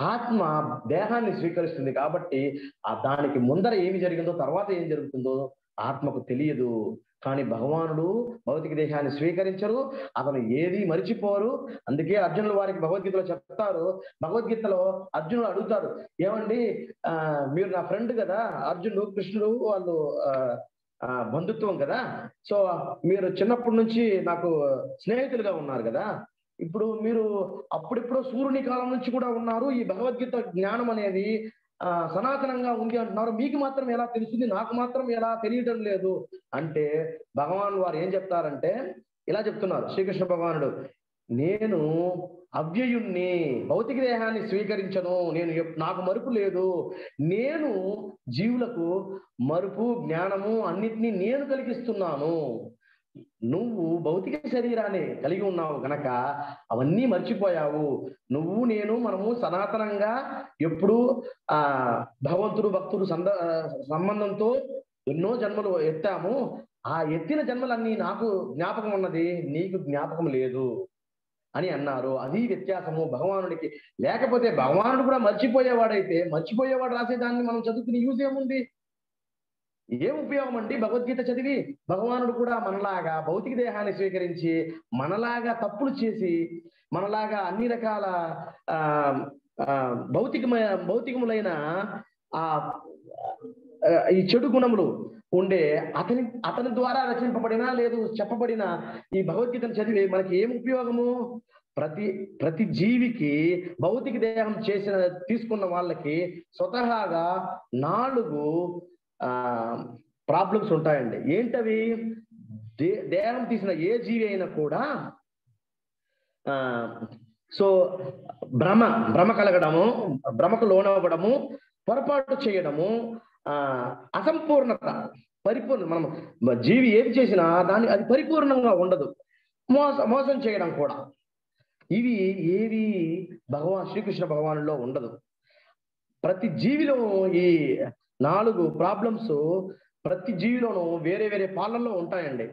ఆత్మ దేహాన్ని స్వీకరిస్తుంది కాబట్టి ఆ దానికి ముందర ఏమి జరిగిందో తర్వాత ఏం జరుగుతుందో ఆత్మకు తెలియదు. కానీ భగవానుడు భౌతిక దేహాన్ని స్వీకరించరు. అతను ఏది మరిచిపోరు. అందుకే అర్జునులు వారికి భగవద్గీతలో చెప్తారు. భగవద్గీతలో అర్జునుడు అడుగుతారు ఏమండి ఆ మీరు నా ఫ్రెండ్ కదా. అర్జునుడు కృష్ణుడు వాళ్ళు ఆ, బంధుత్వం కదా. సో మీరు చిన్నప్పటి నుంచి నాకు స్నేహితులుగా ఉన్నారు కదా. ఇప్పుడు మీరు అప్పుడిప్పుడు సూర్యుని కాలం నుంచి కూడా ఉన్నారు. ఈ భగవద్గీత జ్ఞానం అనేది సనాతనంగా ఉంది అంటున్నారు. మీకు మాత్రం ఎలా తెలుస్తుంది నాకు మాత్రం ఎలా తెలియటం లేదు. అంటే భగవాన్ వారు ఏం చెప్తారంటే ఇలా చెప్తున్నారు. శ్రీకృష్ణ భగవానుడు నేను అవ్యయుణ్ణి భౌతిక దేహాన్ని స్వీకరించను. నేను నాకు మరుపు లేదు. నేను జీవులకు మరుపు జ్ఞానము అన్నిటినీ నేను కలిగిస్తున్నాను. నువ్వు భౌతిక శరీరాన్ని కలిగి ఉన్నావు గనక అవన్నీ మర్చిపోయావు. నువ్వు నేను మనము సనాతనంగా ఎప్పుడు ఆ భగవంతుడు భక్తుడు సంద సంబంధంతో ఎన్నో జన్మలు ఎత్తాము. ఆ ఎత్తిన జన్మలన్నీ నాకు జ్ఞాపకం ఉన్నది. నీకు జ్ఞాపకం లేదు అని అన్నారు. అది వ్యత్యాసము. భగవానుడికి లేకపోతే భగవానుడు కూడా మర్చిపోయేవాడైతే మర్చిపోయేవాడు రాసేదాన్ని మనం చదువుకుని యూజ్ ఏముంది ఏం ఉపయోగం అండి భగవద్గీత చదివి భగవానుడు కూడా మనలాగా భౌతిక దేహాన్ని స్వీకరించి మనలాగా తప్పులు చేసి మనలాగా అన్ని రకాల ఆ భౌతికమ భౌతికములైన ఆ ఈ చెడు గుణములు ఉండే అతని అతని ద్వారా రచింపబడిన లేదు చెప్పబడిన ఈ భగవద్గీతను చదివి మనకి ఏం ఉపయోగము? ప్రతి ప్రతి జీవికి భౌతిక దేహం చేసిన తీసుకున్న వాళ్ళకి స్వతహాగా నాలుగు ప్రాబ్లమ్స్ ఉంటాయండి. ఏంటవి? దే దేహం తీసిన ఏ జీవి అయినా కూడా ఆ సో భ్రమ భ్రమ కలగడము భ్రమకు లోనవ్వడము పొరపాటు చేయడము ఆ అసంపూర్ణత పరిపూర్ణ మనం జీవి ఏది చేసినా దాన్ని అది పరిపూర్ణంగా ఉండదు. మోస మోసం చేయడం కూడా. ఇవి ఏవి భగవాన్ శ్రీకృష్ణ భగవానులో ఉండదు. ప్రతి జీవిలో ఈ నాలుగు ప్రాబ్లమ్స్ ప్రతి జీవిలోనూ వేరే వేరే పాలనలో ఉంటాయండి.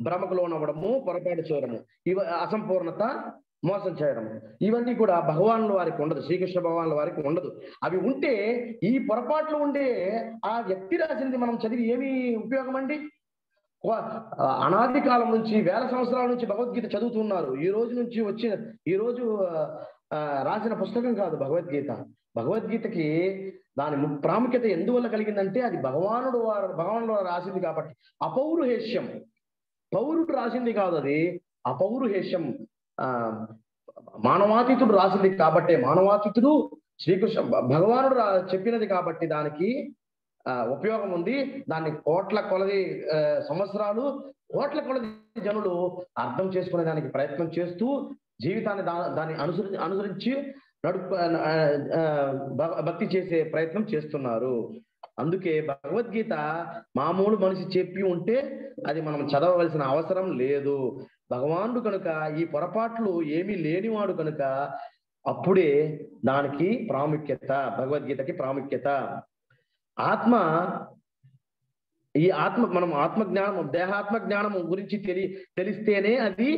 భ్రమకు లోనవ్వడము పొరపాటు చేయడము ఇవ అసంపూర్ణత మోసం చేయడం ఇవన్నీ కూడా భగవానుల వారికి ఉండదు శ్రీకృష్ణ భగవానుల వారికి ఉండదు. అవి ఉంటే ఈ పొరపాట్లు ఉండే ఆ వ్యక్తి రాసింది మనం చదివి ఏమి ఉపయోగం అండి? అనాది కాలం నుంచి వేల సంవత్సరాల నుంచి భగవద్గీత చదువుతున్నారు. ఈ రోజు నుంచి వచ్చిన ఈ రోజు రాసిన పుస్తకం కాదు భగవద్గీత. భగవద్గీతకి దాని ము- ప్రాముఖ్యత ఎందువల్ల కలిగిందంటే అది భగవానుడు వారు భగవానుడు వారు రాసింది కాబట్టి. అపౌరుహేష్యం. పౌరుడు రాసింది కాదు అది. అపౌరుహేష్యం. ఆ మానవాతీతుడు రాసింది కాబట్టే మానవాతీతుడు శ్రీకృష్ణ భ- భగవానుడు చెప్పినది కాబట్టి దానికి ఆ, ఉపయోగం ఉంది. దాన్ని కోట్ల కొలది సంవత్సరాలు కోట్ల కొలది జనులు అర్థం చేసుకునే దానికి ప్రయత్నం చేస్తూ జీవితాన్ని దా దాన్ని అనుసరి అనుసరించి నడుపు భక్తి చేసే ప్రయత్నం చేస్తున్నారు. అందుకే భగవద్గీత మామూలు మనిషి చెప్పి ఉంటే అది మనం చదవవలసిన అవసరం లేదు. భగవానుడు కనుక ఈ పొరపాట్లు ఏమీ లేనివాడు కనుక అప్పుడే దానికి ప్రాముఖ్యత భగవద్గీతకి ప్రాముఖ్యత. ఆత్మ ఈ ఆత్మ మనం ఆత్మ జ్ఞానం దేహాత్మ జ్ఞానం గురించి తెలి తెలిస్తేనే అది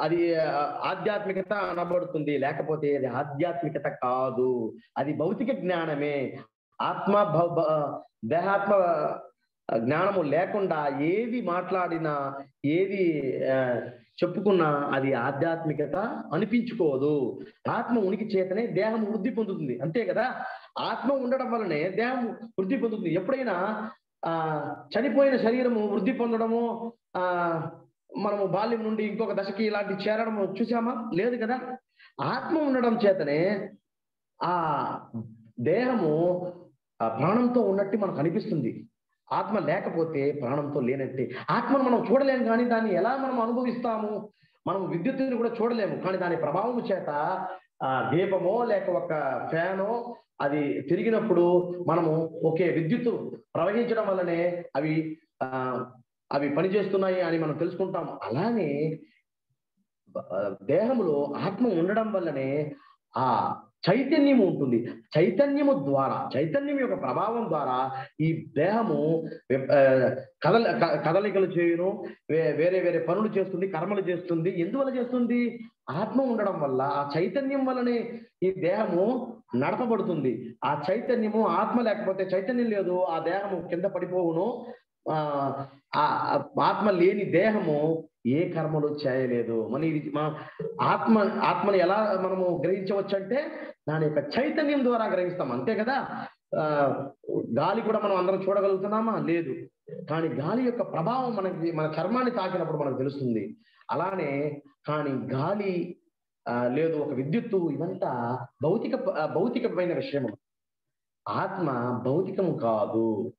అది ఆధ్యాత్మికత అనబడుతుంది. లేకపోతే అది ఆధ్యాత్మికత కాదు. అది భౌతిక జ్ఞానమే. ఆత్మ దేహాత్మ జ్ఞానము లేకుండా ఏది మాట్లాడినా ఏది చెప్పుకున్నా అది ఆధ్యాత్మికత అనిపించుకోదు. ఆత్మ ఉనికి చేతనే దేహం వృద్ధి పొందుతుంది. అంతే కదా? ఆత్మ ఉండడం వల్లనే దేహం వృద్ధి పొందుతుంది. ఎప్పుడైనా ఆ చనిపోయిన శరీరము వృద్ధి పొందడము ఆ మనము బాల్యం నుండి ఇంకొక దశకి ఇలాంటి చేరడం చూసామా లేదు కదా? ఆత్మ ఉండడం చేతనే ఆ దేహము ఆ ప్రాణంతో ఉన్నట్టు మనకు అనిపిస్తుంది. ఆత్మ లేకపోతే ప్రాణంతో లేనట్టే. ఆత్మను మనం చూడలేము కానీ దాన్ని ఎలా మనం అనుభవిస్తాము? మనం విద్యుత్తుని కూడా చూడలేము. కానీ దాని ప్రభావం చేత ఆ దీపమో లేక ఒక ఫ్యానో అది తిరిగినప్పుడు మనము ఓకే విద్యుత్తు ప్రవహించడం వల్లనే అవి ఆ అవి పనిచేస్తున్నాయి అని మనం తెలుసుకుంటాం అలానే దేహంలో ఆత్మ ఉండడం వల్లనే ఆ చైతన్యం ఉంటుంది. చైతన్యము ద్వారా చైతన్యం యొక్క ప్రభావం ద్వారా ఈ దేహము కదల కదలికలు చేయను వే- వేరే వేరే పనులు చేస్తుంది కర్మలు చేస్తుంది. ఎందువల్ల చేస్తుంది? ఆత్మ ఉండడం వల్ల ఆ చైతన్యం వల్లనే ఈ దేహము నడపబడుతుంది. ఆ చైతన్యము ఆత్మ లేకపోతే చైతన్యం లేదు. ఆ దేహము కింద పడిపోవును. ఆత్మ లేని దేహము ఏ కర్మలు చేయలేదు. మన ఇది మన ఆత్మ ఆత్మని ఎలా మనము గ్రహించవచ్చు అంటే దాని యొక్క చైతన్యం ద్వారా గ్రహిస్తాం. అంతే కదా? ఆ గాలి కూడా మనం అందరం చూడగలుగుతున్నామా? లేదు. కానీ గాలి యొక్క ప్రభావం మనకి మన చర్మాన్ని తాకినప్పుడు మనకు తెలుస్తుంది. అలానే కానీ గాలి ఆ, లేదు ఒక విద్యుత్తు ఇవంతా భౌతిక భౌతికమైన విషయము. ఆత్మ భౌతికము కాదు.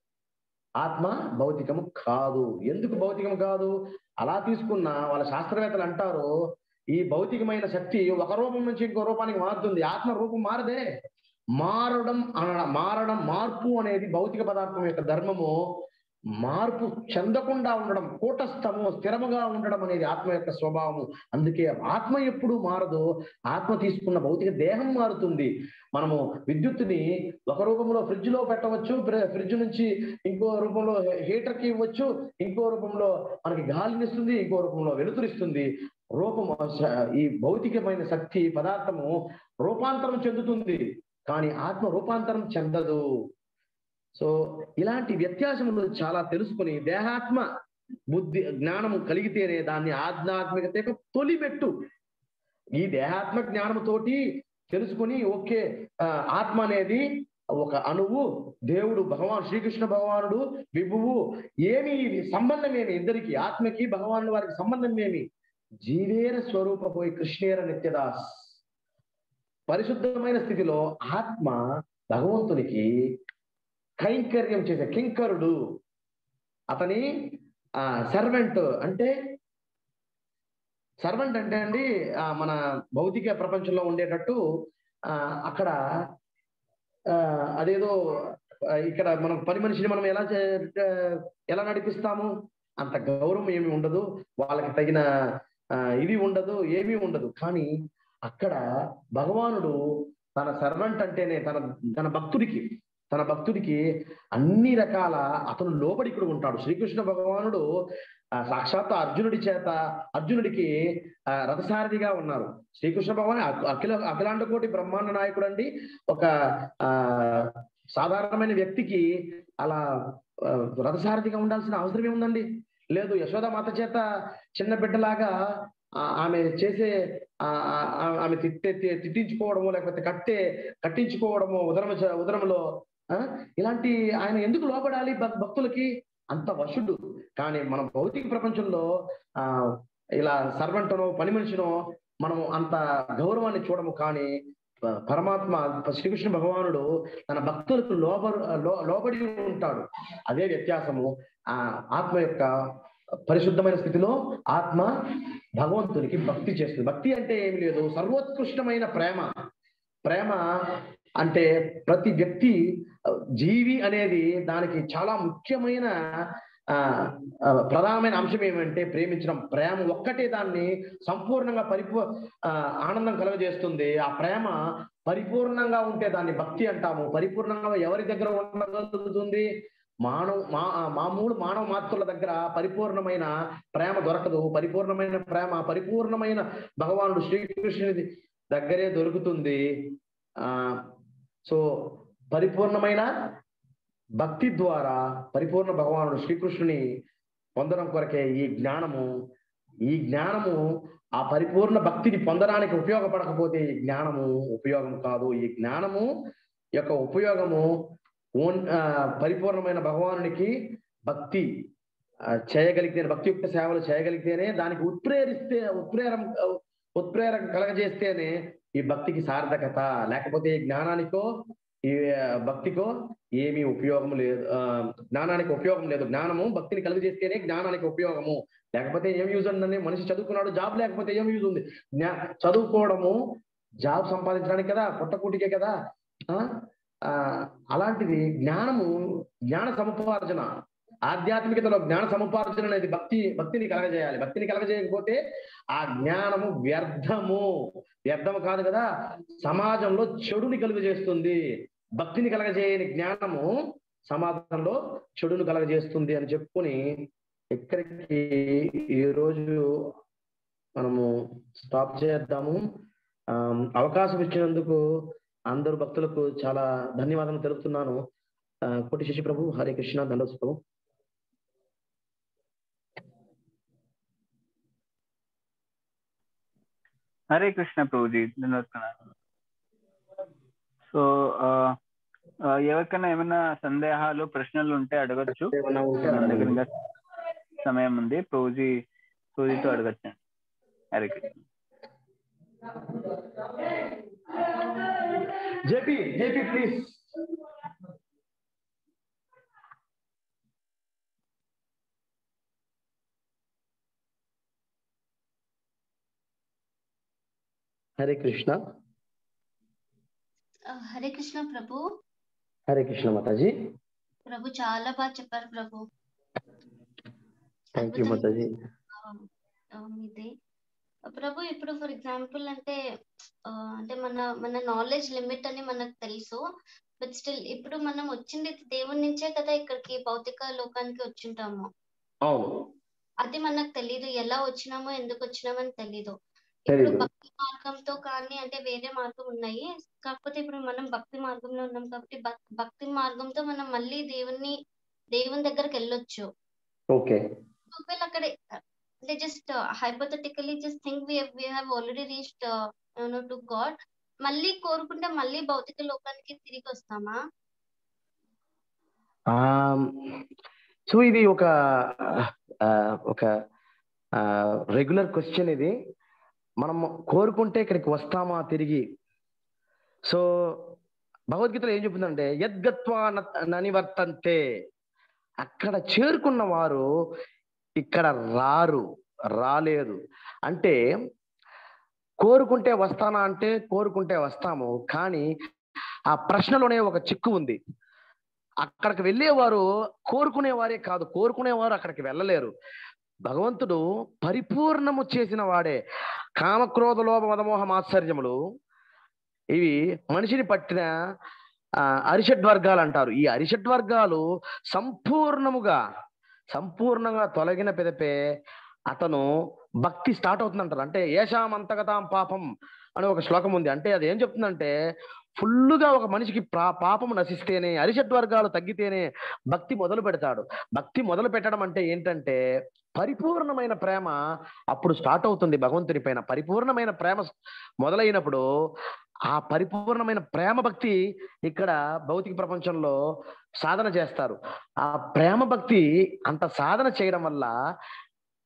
ఆత్మ భౌతికము కాదు. ఎందుకు భౌతికము కాదు? అలా తీసుకున్న వాళ్ళ శాస్త్రవేత్తలు అంటారు ఈ భౌతికమైన శక్తి ఒక రూపం నుంచి ఇంకో రూపానికి మారుతుంది. ఆత్మ రూపం మారదే. మారడం అనడం మారడం మార్పు అనేది భౌతిక పదార్థం యొక్క ధర్మము. మార్పు చెందకుండా ఉండడం కూటస్థము స్థిరముగా ఉండడం అనేది ఆత్మ యొక్క స్వభావము. అందుకే ఆత్మ ఎప్పుడు మారదు ఆత్మ తీసుకున్న భౌతిక దేహం మారుతుంది. మనము విద్యుత్తుని ఒక రూపంలో ఫ్రిడ్జ్లో పెట్టవచ్చు ఫ్రిడ్జ్ నుంచి ఇంకో రూపంలో హీటర్కి ఇవ్వచ్చు ఇంకో రూపంలో మనకి గాలినిస్తుంది ఇంకో రూపంలో వెలుతురిస్తుంది. రూపం ఈ భౌతికమైన శక్తి పదార్థము రూపాంతరం చెందుతుంది. కానీ ఆత్మ రూపాంతరం చెందదు. సో ఇలాంటి వ్యత్యాసములు చాలా తెలుసుకొని దేహాత్మ బుద్ధి జ్ఞానము కలిగితేనే దాన్ని ఆధ్యాత్మికత యొక్క తొలిమెట్టు. ఈ దేహాత్మ జ్ఞానముతోటి తెలుసుకొని ఓకే ఆత్మ అనేది ఒక అణువు దేవుడు భగవాన్ శ్రీకృష్ణ భగవానుడు విభువు ఏమి ఇది సంబంధం ఏమి ఇద్దరికి ఆత్మకి భగవాను వారికి సంబంధం ఏమి జీవేర స్వరూపపోయి కృష్ణేర నిత్యదాస్. పరిశుద్ధమైన స్థితిలో ఆత్మ భగవంతునికి కైంకర్యం చేసే కింకరుడు. అతని ఆ సర్వెంట్ అంటే సర్వెంట్ అంటే అండి ఆ, మన భౌతిక ప్రపంచంలో ఉండేటట్టు ఆ, అక్కడ ఆ, అదేదో ఇక్కడ మనం పని మనిషిని మనం ఎలా చే- ఎలా నడిపిస్తాము? అంత గౌరవం ఏమి ఉండదు. వాళ్ళకి తగిన ఇది ఉండదు ఏమీ ఉండదు. కానీ అక్కడ భగవానుడు తన సర్వెంట్ అంటేనే తన తన భక్తుడికి తన భక్తుడికి అన్ని రకాల అతను లోబడికుడు ఉంటాడు. శ్రీకృష్ణ భగవానుడు సాక్షాత్ అర్జునుడి చేత అర్జునుడికి రథసారథిగా ఉన్నారు. శ్రీకృష్ణ భగవాన్ అఖిల అఖిలాండ కోటి బ్రహ్మాండ నాయకుడు అండి ఒక ఆ సాధారణమైన వ్యక్తికి అలా రథసారథిగా ఉండాల్సిన అవసరం ఏముందండి లేదు యశోద మాత చేత చిన్న బిడ్డలాగా ఆ, ఆమె చేసే ఆమె తిట్టే తిట్టించుకోవడము లేకపోతే కట్టే కట్టించుకోవడము ఉదరమ ఉదరములో ఉదరంలో ఇలాంటి ఆయన ఎందుకు లోపడాలి భక్- భక్తులకి? అంత వశుడు. కానీ మన భౌతిక ప్రపంచంలో ఆ ఇలా సర్వంటనో పని మనిషినో మనం అంత గౌరవాన్ని చూడము. కానీ పరమాత్మ శ్రీకృష్ణ భగవానుడు తన భక్తులకు లోబ లోబడి ఉంటాడు. అదే వ్యత్యాసము. ఆ ఆత్మ యొక్క పరిశుద్ధమైన స్థితిలో ఆత్మ భగవంతునికి భక్తి చేస్తుంది. భక్తి అంటే ఏమి లేదు. సర్వోత్కృష్టమైన ప్రేమ. ప్రేమ అంటే ప్రతి వ్యక్తి జీవి అనేది దానికి చాలా ముఖ్యమైన ఆ ప్రధానమైన అంశం ఏమంటే ప్రేమించడం. ప్రేమ ఒక్కటే దాన్ని సంపూర్ణంగా పరిపూ ఆనందం కలుగజేస్తుంది. ఆ ప్రేమ పరిపూర్ణంగా ఉంటే దాన్ని భక్తి అంటాము. పరిపూర్ణంగా ఎవరి దగ్గర ఉండగలుగుతుంది? మానవ మా మామూలు మానవ మాతృల దగ్గర పరిపూర్ణమైన ప్రేమ దొరకదు. పరిపూర్ణమైన ప్రేమ పరిపూర్ణమైన భగవానుడు శ్రీకృష్ణుడి దగ్గరే దొరుకుతుంది. ఆ సో పరిపూర్ణమైన భక్తి ద్వారా పరిపూర్ణ భగవానుడు శ్రీకృష్ణుని పొందడం కొరకే ఈ జ్ఞానము ఈ జ్ఞానము ఆ పరిపూర్ణ భక్తిని పొందడానికి ఉపయోగపడకపోతే ఈ జ్ఞానము ఉపయోగం కాదు. ఈ జ్ఞానము యొక్క ఉపయోగము ఓన్ పరిపూర్ణమైన భగవానునికి భక్తి చేయగలిగితేనే భక్తియుక్త సేవలు చేయగలిగితేనే దానికి ఉత్ప్రేరిస్తే ఉత్ప్రేరం ఉత్ప్రేరక కలగజేస్తేనే ఈ భక్తికి సార్థకత లేకపోతే ఈ జ్ఞానానికో ఈ భక్తికో ఏమీ ఉపయోగం లేదు. ఆ, జ్ఞానానికి ఉపయోగం లేదు. జ్ఞానము భక్తిని కలుగజేస్తేనే జ్ఞానానికి ఉపయోగము. లేకపోతే ఏం యూజ్ ఉందండి? మనిషి చదువుకున్నాడు జాబ్ లేకపోతే ఏం యూజ్ ఉంది? జ్ఞా- చదువుకోవడము జాబ్ సంపాదించడానికి కదా పుట్టకూటికే కదా ఆ? ఆ, అలాంటిది జ్ఞానము జ్ఞాన సముపార్జన. ఆధ్యాత్మికతలో జ్ఞాన సముపార్జన అనేది భక్తి భక్తిని కలగజేయాలి. భక్తిని కలగజేయకపోతే ఆ జ్ఞానము వ్యర్థము. వ్యర్థము కాదు కదా సమాజంలో చెడుని కలుగజేస్తుంది. భక్తిని కలగజేయని జ్ఞానము సమాజంలో చెడును కలగజేస్తుంది అని చెప్పుకొని ఇక్కడికి ఈ రోజు మనము స్టాప్ చేద్దాము. ఆ, అవకాశం ఇచ్చినందుకు అందరు భక్తులకు చాలా ధన్యవాదాలు తెలుపుతున్నాను. కోటి శశి ప్రభు హరే కృష్ణ దండోస్ హరే కృష్ణ ప్రభుజీ ధన్యవాదాలు సో ఎవరికైనా ఏమైనా సందేహాలు ప్రశ్నలు ఉంటే అడగచ్చు. దగ్గర సమయం ఉంది. ప్రభుజీ ప్రభుజీతో అడగచ్చండి. Hare Krishna. JP JP please. Hare Krishna. ఆ, హరే కృష్ణ ప్రభు. హరే కృష్ణ మాతాజీ. ప్రభు చాలా బాగా చెప్పారు ప్రభు. Thank you Mataji. మీదే ప్రభు ఇప్పుడు ఫర్ ఎగ్జాంపుల్ అంటే అంటే మన మన నాలెడ్జ్ లిమిట్ అని మనకు తెలుసు. బట్ స్టిల్ ఇప్పుడు మనం వచ్చింది దేవుని నుంచే కదా ఇక్కడికి భౌతిక లోకానికి వచ్చింటాము. అవును. అది మనకు తెలీదు ఎలా వచ్చినామో ఎందుకు వచ్చినామో అని తెలీదు. భక్తి మార్గంతో కానీ అంటే వేరే మార్గం ఉన్నాయి. కాకపోతే ఇప్పుడు మనం భక్తి మార్గంలో ఉన్నాం కాబట్టి భక్- భక్తి మార్గంతో మనం మళ్ళీ దేవుని దేవుని దగ్గరికి వెళ్ళొచ్చు. ఓకే. ఒకవేళ అక్కడ అంటే just hypothetically just think we we have already reached you know to God మళ్ళీ కోరుకుంటే మళ్ళీ భౌతిక లోకానికి తిరిగి వస్తామా? సో ఇది ఒక ఒక రెగ్యులర్ క్వశ్చన్ ఇది. మనం కోరుకుంటే ఇక్కడికి వస్తామా తిరిగి? సో భగవద్గీతలో ఏం చెప్తుందంటే యద్గత్వా న- ననివర్తంతే. అక్కడ చేరుకున్న వారు ఇక్కడ రారు రాలేదు అంటే కోరుకుంటే వస్తానా అంటే కోరుకుంటే వస్తాము కానీ ఆ ప్రశ్నలోనే ఒక చిక్కు ఉంది. అక్కడికి వెళ్ళేవారు కోరుకునేవారే కాదు కోరుకునేవారు అక్కడికి వెళ్ళలేరు. భగవంతుడు పరిపూర్ణము చేసిన వాడే. కామక్రోధ లోభ మదమోహ మాత్సర్యములు ఇవి మనిషిని పట్టిన అరిషడ్ వర్గాలు అంటారు. ఈ అరిషడ్ వర్గాలు సంపూర్ణముగా సంపూర్ణంగా తొలగిన పెదపే అతను భక్తి స్టార్ట్ అవుతుందంటారు. అంటే ఏషామంతగతాం పాపం అని ఒక శ్లోకం ఉంది అంటే అది ఏం చెప్తుందంటే ఫుల్గా ఒక మనిషికి ప్రా పాపం నశిస్తేనే అరిషడ్ వర్గాలు తగ్గితేనే భక్తి మొదలు పెడతాడు. భక్తి మొదలు పెట్టడం అంటే ఏంటంటే పరిపూర్ణమైన ప్రేమ అప్పుడు స్టార్ట్ అవుతుంది భగవంతుని పైన. పరిపూర్ణమైన ప్రేమ మొదలైనప్పుడు ఆ పరిపూర్ణమైన ప్రేమ భక్తి ఇక్కడ భౌతిక ప్రపంచంలో సాధన చేస్తారు. ఆ ప్రేమ భక్తి అంత సాధన చేయడం వల్ల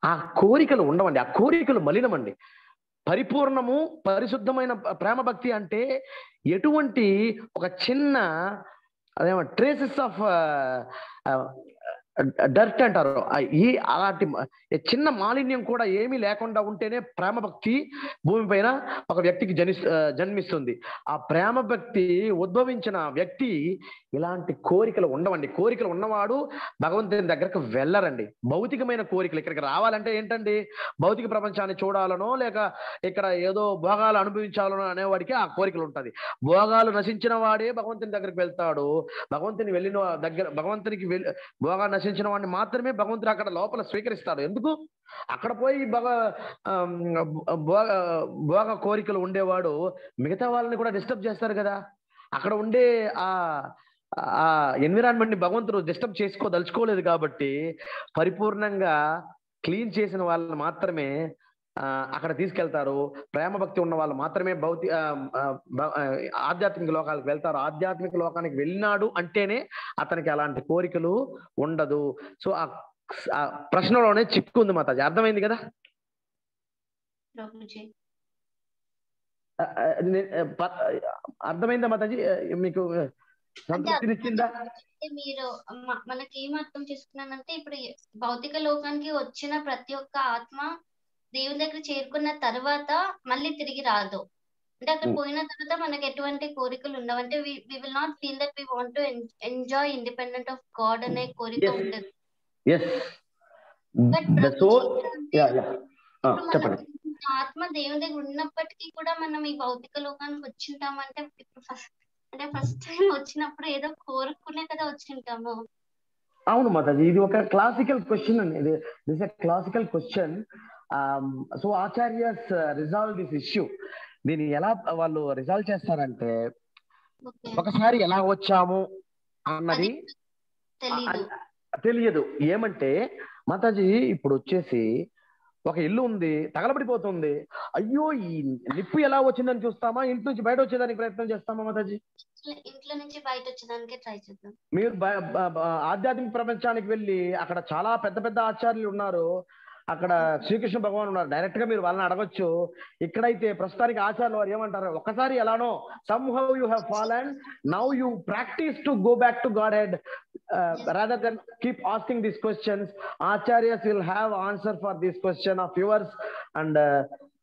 ఆ కోరికలు ఉండవండి. ఆ కోరికలు మలినమండి. పరిపూర్ణము పరిశుద్ధమైన ప్రేమ భక్తి అంటే ఎటువంటి ఒక చిన్న అదేమో ట్రేసెస్ ఆఫ్ డర్ట్ అంటారు. ఈ అలాంటి చిన్న మాలిన్యం కూడా ఏమీ లేకుండా ఉంటేనే ప్రేమ భక్తి భూమిపైన ఒక వ్యక్తికి జని జన్మిస్తుంది. ఆ ప్రేమ భక్తి ఉద్భవించిన వ్యక్తి ఇలాంటి కోరికలు ఉండవండి. కోరికలు ఉన్నవాడు భగవంతుని దగ్గరకు వెళ్ళరండి. భౌతికమైన కోరికలు ఇక్కడికి రావాలంటే ఏంటండి? భౌతిక ప్రపంచాన్ని చూడాలనో లేక ఇక్కడ ఏదో భోగాలు అనుభవించాలనో అనేవాడికి ఆ కోరికలు ఉంటుంది. భోగాలు నశించిన వాడే భగవంతుని దగ్గరికి వెళ్తాడు. భగవంతుని వెళ్ళిన దగ్గర భగవంతునికి వెళ్ళి భోగాలు నశించిన వాడిని మాత్రమే భగవంతుడు అక్కడ లోపల స్వీకరిస్తాడు. ఎందుకు? అక్కడ పోయి భగ భోగ భోగ కోరికలు ఉండేవాడు. మిగతా వాళ్ళని కూడా డిస్టర్బ్ చేస్తారు కదా. అక్కడ ఉండే ఆ ఆ ఎన్విరాన్మెంట్ని భగవంతుడు డిస్టర్బ్ చేసుకోదలుచుకోలేదు కాబట్టి పరిపూర్ణంగా క్లీన్ చేసిన వాళ్ళని మాత్రమే అక్కడ తీసుకెళ్తారు. ప్రేమ భక్తి ఉన్న వాళ్ళు మాత్రమే భౌతి ఆధ్యాత్మిక లోకాలకు వెళ్తారు. ఆధ్యాత్మిక లోకానికి వెళ్ళినాడు అంటేనే అతనికి అలాంటి కోరికలు ఉండదు. సో ఆ ప్రశ్నలోనే చిక్కు ఉంది మాతాజీ. అర్థమైంది కదా? అర్థమైందా మాతాజీ? మీకు సంతృప్తినిచ్చిందా మీరు మనకి ఏం అర్థం చేసుకున్నానంటే ఇప్పుడు భౌతిక లోకానికి వచ్చిన ప్రతి ఒక్క ఆత్మ దేవుని దగ్గర చేరుకున్న తర్వాత మళ్ళీ తిరిగి రాదు. అంటే అక్కడ. పోయిన తర్వాత మనకి ఎటువంటి కోరికలు ఉండవు. అంటే we will not feel that we want to enjoy independent of God అనే కోరిక. ఉండదు. చెప్పండి. ఆత్మ దేవుని దగ్గర ఉన్నప్పటికీ కూడా మనం ఈ భౌతిక లోకానికి వచ్చింటామంటే ఇప్పుడు ఫస్ట్ అంటే ఫస్ట్ టైం వచ్చినప్పుడు ఏదో కోరుకునే కదా వచ్చింటాము. అవును మాతాజీ ఇది ఒక క్లాసికల్ క్వశ్చన్ అండి. ఇది this a classical question so acharyas resolve this issue దీన్ని ఎలా వాళ్ళు రిజాల్వ్ చేస్తారంటే ఒకసారి ఎలా వచ్చాము అన్నది తెలియదు ఏమంటే మాతాజీ ఇప్పుడు వచ్చేసి ఒక ఇల్లు ఉంది తగలబడిపోతుంది. అయ్యో ఈ నిప్పు ఎలా వచ్చిందని చూస్తామా? ఇంటి నుంచి బయట వచ్చేదానికి ప్రయత్నం చేస్తామా మాతాజీ? ఇంట్లో- నుంచి బయట వచ్చేదానికే ట్రై చేద్దాం. మీరు ఆధ్యాత్మిక ప్రపంచానికి వెళ్ళి అక్కడ చాలా పెద్ద పెద్ద ఆచార్యులు ఉన్నారు. అక్కడ శ్రీకృష్ణ భగవాన్ ఉన్నారు. డైరెక్ట్గా మీరు వాళ్ళని అడగొచ్చు. ఇక్కడైతే ప్రస్తుతానికి ఆచార్యులు వారు ఏమంటారు? ఒకసారి ఎలానో somehow you have fallen now you practice to go back to Godhead rather than keep asking these questions acharyas will have answer for this question of yours and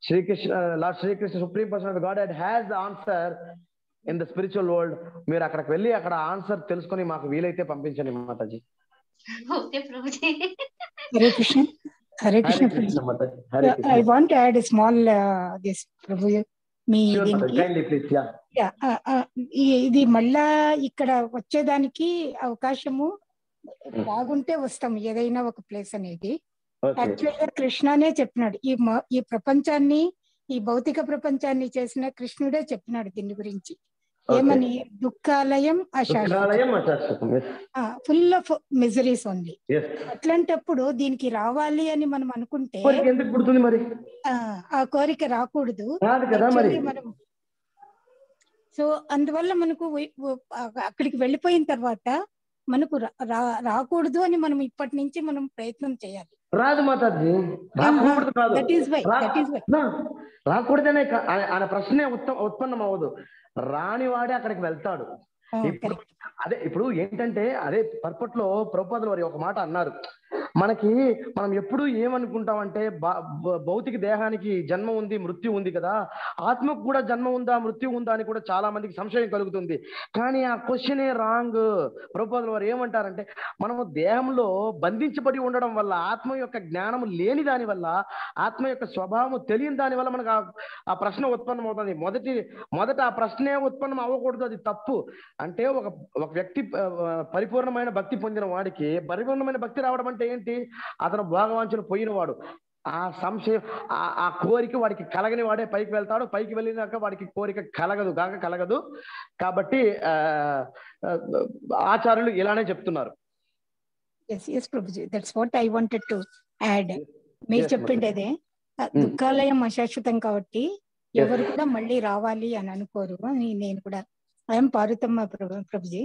Sri Krishna Lord Sri Krishna supreme person of Godhead has answer in the spiritual world మీరు అక్కడికి వెళ్ళి అక్కడ answer తెలుసుకొని మాకు వీలైతే పంపించండి Mataji. Okay Prabhuji. Hare Krishna. Hare Krishna I want add small this ప్రభు మీ ఆ, ఈ- ఇది మళ్ళా ఇక్కడ వచ్చేదానికి అవకాశము బాగుంటే వస్తాం ఏదైనా ఒక ప్లేస్ అనేది. యాక్చువల్గా కృష్ణనే చెప్పినాడు. ఈ ఈ ప్రపంచాన్ని ఈ భౌతిక ప్రపంచాన్ని చేసిన కృష్ణుడే చెప్పినాడు దీని గురించి. ఏమని? దుఃఖాలయం అశాశ్వతం ఫుల్ ఆఫ్ మిజరీస్ ఎస్ అట్లాంటప్పుడు దీనికి రావాలి అని మనం అనుకుంటే కోరిక ఎందుకు పుడుతుంది మరి? ఆ, కోరిక రాకూడదు. మనం సో అందువల్ల మనకు అక్కడికి వెళ్ళిపోయిన తర్వాత మనకు రాకూడదు అని మనం ఇప్పటి నుంచి మనం ప్రయత్నం చేయాలి. రాదు మాతాజీ. రాకూడదు రాకూడదనే ఆయన ప్రశ్నే ఉత్పన్నం అవ్వదు రాని వాడే అక్కడికి వెళ్తాడు. ఇప్పుడు అదే ఇప్పుడు ఏంటంటే అదే పర్పట్లో ప్రభుపాదులు వారి ఒక మాట అన్నారు. మనకి మనం ఎప్పుడు ఏమనుకుంటామంటే బా- భౌతిక దేహానికి జన్మ ఉంది మృత్యు ఉంది కదా. ఆత్మకు కూడా జన్మ ఉందా మృత్యు ఉందా అని కూడా చాలా మందికి సంశయం కలుగుతుంది. కానీ ఆ క్వశ్చనే రాంగ్ ప్రభుపాదులు వారు ఏమంటారంటే మనము దేహంలో బంధించబడి ఉండడం వల్ల ఆత్మ యొక్క జ్ఞానం లేని దాని వల్ల ఆత్మ యొక్క స్వభావం తెలియని దాని వల్ల మనకు ఆ- ప్రశ్న ఉత్పన్నం అవుతుంది మొదటి మొదట ఆ ప్రశ్నే ఉత్పన్నం అవ్వకూడదు అది తప్పు. అంటే ఒక ఒక వ్యక్తి పరిపూర్ణమైన భక్తి పొందిన వాడికి పరిపూర్ణమైన భక్తి రావడం అంటే ఏంటి? అతను భోగవాంఛలు పోయినవాడు. ఆ సంశయం ఆ కోరిక వాడికి కలగని వాడే పైకి వెళ్తాడు. పైకి వెళ్ళినాక వాడికి కోరిక కలగదు గాక కలగదు. కాబట్టి ఆచార్యులు ఇలానే చెప్తున్నారు. That's what I wanted to add మీరు. దుఃఖాలయం అశాశ్వతం కాబట్టి ఎవరు కూడా మళ్ళీ రావాలి అని అనుకోరు అని నేను కూడా. ఐఎమ్ పార్వతమ్మ ప్రభు ప్రభుజీ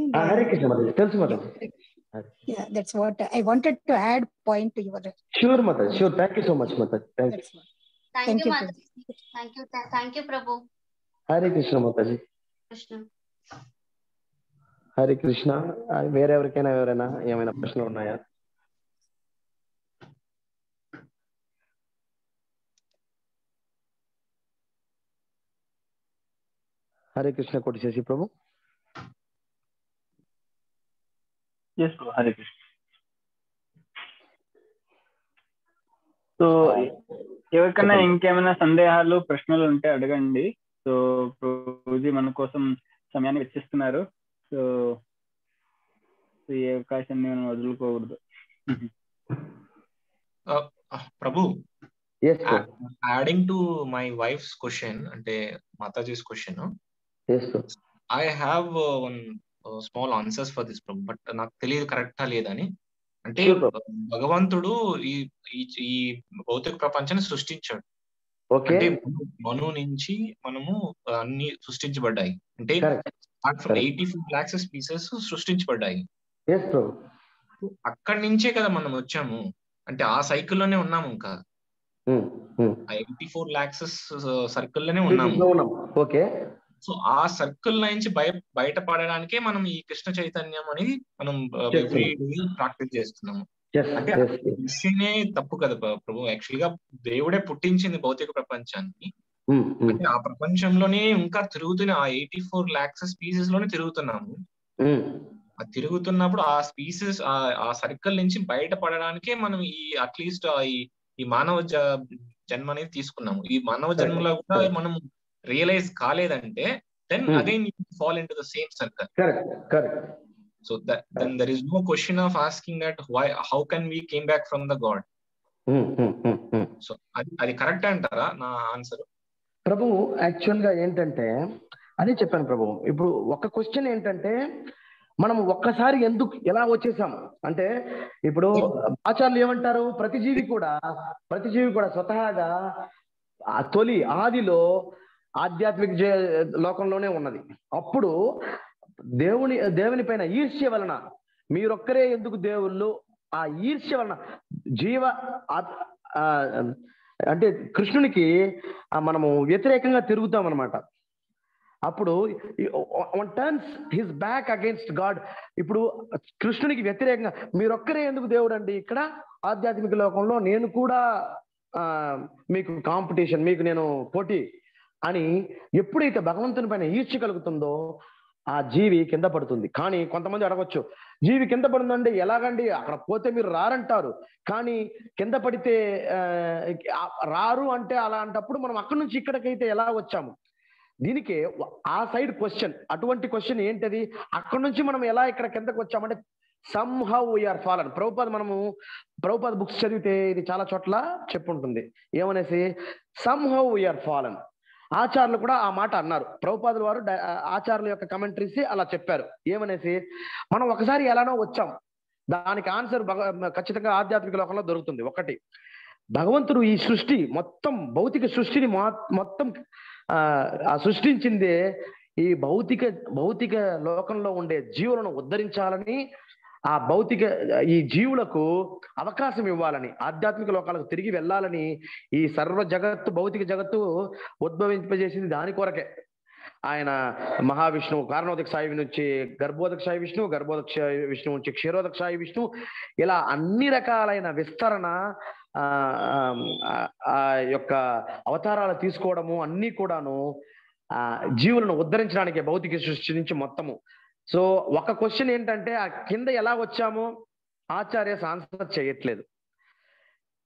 తెలుసు that's what I wanted to add point to your sure thank you so much Mataji thank you thank Thank you you, మాతాజీ థ్యాంక్ యూ థ్యాంక్ యూ ప్రభు హరే కృష్ణ మాతాజీ కృష్ణ హరే కృష్ణ వేరే ఎవరికైనా ఎవరైనా ఏమైనా ప్రశ్నలు ఉన్నాయా? హరే కృష్ణ కొట్టి చేసి ప్రభు ఎస్ హరే కృష్ణ సో ఎవరికైనా ఇంకేమైనా సందేహాలు ప్రశ్నలు ఉంటే అడగండి. సో ప్రభుజీ మన కోసం సమయాన్ని వెచ్చిస్తున్నారు. సో ఈ అవకాశాన్ని మనం వదులుకోకూడదు. ప్రభు yes adding to my wife's question అంటే Matajis question I have one small answers for this Prabhu but నాకు తెలియదు కరెక్టా లేదని అంటే bro. భగవంతుడు ఈ ఈ భౌతిక ప్రపంచాన్ని సృష్టించాడు. అంటే మను- నుంచి మనము అన్ని సృష్టించబడ్డాయి. అంటే. ఎయిటీ ఫోర్ లాక్స్ స్పీసెస్ సృష్టించబడ్డాయి. అక్కడి నుంచే కదా మనం వచ్చాము. అంటే ఆ సైకిల్లోనే ఉన్నాము ఇంకా. ఎయిటీ ఫోర్ లాక్స్ సర్కిల్లోనే ఉన్నాము. ఉన్నాం ఓకే సో ఆ సర్కిల్ నుంచి బయ బయటపడడానికే మనం ఈ కృష్ణ చైతన్యం అనేది మనం ప్రాక్టీస్ చేస్తున్నాము. అంటే తప్పు కదా ప్ర- ప్రభు. యాక్చువల్గా దేవుడే పుట్టించింది భౌతిక ప్రపంచాన్ని అంటే ఆ ప్రపంచంలోనే ఇంకా తిరుగుతున్న ఆ ఎయిటీ ఫోర్ లాక్స్ స్పీసెస్లోనే తిరుగుతున్నాము ఆ తిరుగుతున్నప్పుడు ఆ స్పీసెస్ ఆ సర్కిల్ నుంచి బయటపడడానికే మనం ఈ అట్లీస్ట్ ఈ మానవ జన్మ అనేది తీసుకున్నాము. ఈ మానవ జన్మలో కూడా మనం realise కాలేదంటే then. Again fall in to the same circle correct correct so then there is no question of asking that why how can we came back from the God so అది అది కరెక్ట్ అంటారా నా answer ప్రభు యాక్చువల్గా ఏంటంటే అదే చెప్పాను ప్రభు ఇప్పుడు ఒక క్వశ్చన్ ఏంటంటే మనం ఒక్కసారి ఎందుకు ఎలా వచ్చేసాం? అంటే ఇప్పుడు ఆచార్యులు ఏమంటారు? ప్రతి జీవి కూడా ప్రతి జీవి కూడా స్వతహాగా తొలి ఆదిలో ఆధ్యాత్మిక జే- లోకంలోనే ఉన్నది. అప్పుడు దేవుని దేవుని పైన ఈర్ష్య వలన మీరొక్కరే ఎందుకు దేవుళ్ళు? ఆ ఈర్ష్య వలన జీవ అంటే కృష్ణునికి మనము వ్యతిరేకంగా తిరుగుతాం అనమాట అప్పుడు one turns his back against God ఇప్పుడు కృష్ణునికి వ్యతిరేకంగా మీరొక్కరే ఎందుకు దేవుడు అండి ఇక్కడ? ఆధ్యాత్మిక లోకంలో నేను కూడా మీకు కాంపిటీషన్ మీకు నేను పోటీ అని ఎప్పుడైతే భగవంతుని పైన ఈర్చి కలుగుతుందో ఆ జీవి కింద పడుతుంది. కానీ కొంతమంది అడగొచ్చు జీవి కింద పడుందండి ఎలాగండి? అక్కడ పోతే మీరు రారంటారు. కానీ కింద పడితే ఆ, రారు అంటే అలాంటప్పుడు మనం అక్కడి నుంచి ఇక్కడికైతే ఎలా వచ్చాము? దీనికి ఆ సైడ్ క్వశ్చన్ అటువంటి క్వశ్చన్ ఏంటది? అక్కడి నుంచి మనం ఎలా ఇక్కడ కిందకు వచ్చామంటే somehow we are fallen Prabhupada మనము ప్రభుపాద బుక్స్ చదివితే ఇది చాలా చోట్ల చెప్పుంటుంది. ఏమనేసి సమ్ హౌ వీఆర్ ఫాలన్ ఆచార్యులు కూడా ఆ మాట అన్నారు. ప్రభుపాదుల వారు ఆచార్యుల యొక్క కమెంటరీస్ అలా చెప్పారు. ఏమనేసి మనం ఒకసారి ఎలానో వచ్చాం. దానికి ఆన్సర్ ఖచ్చితంగా ఆధ్యాత్మిక లోకంలో దొరుకుతుంది. ఒకటి భగవంతుడు ఈ సృష్టి మొత్తం భౌతిక సృష్టిని మొత్తం ఆ, ఆ సృష్టించిందే ఈ భౌతిక భౌతిక లోకంలో ఉండే జీవులను ఉద్ధరించాలని ఆ భౌతిక ఈ జీవులకు అవకాశం ఇవ్వాలని ఆధ్యాత్మిక లోకాలకు తిరిగి వెళ్ళాలని ఈ సర్వ జగత్తు భౌతిక జగత్తు ఉద్భవింపజేసింది దాని కొరకే. ఆయన మహావిష్ణువు కారణోదక సాయి నుంచి గర్భోదక సాయి విష్ణువు గర్భోదక విష్ణువు నుంచి క్షీరోదక సాయి విష్ణు ఇలా అన్ని రకాలైన విస్తరణ ఆ ఆ, ఆ యొక్క అవతారాలు తీసుకోవడము అన్ని కూడాను ఆ జీవులను ఉద్ధరించడానికి భౌతిక సృష్టి నుంచి మొత్తము. సో ఒక క్వశ్చన్ ఏంటంటే ఆ కింద ఎలా వచ్చామో ఆచార్య ఆన్సర్ చేయట్లేదు.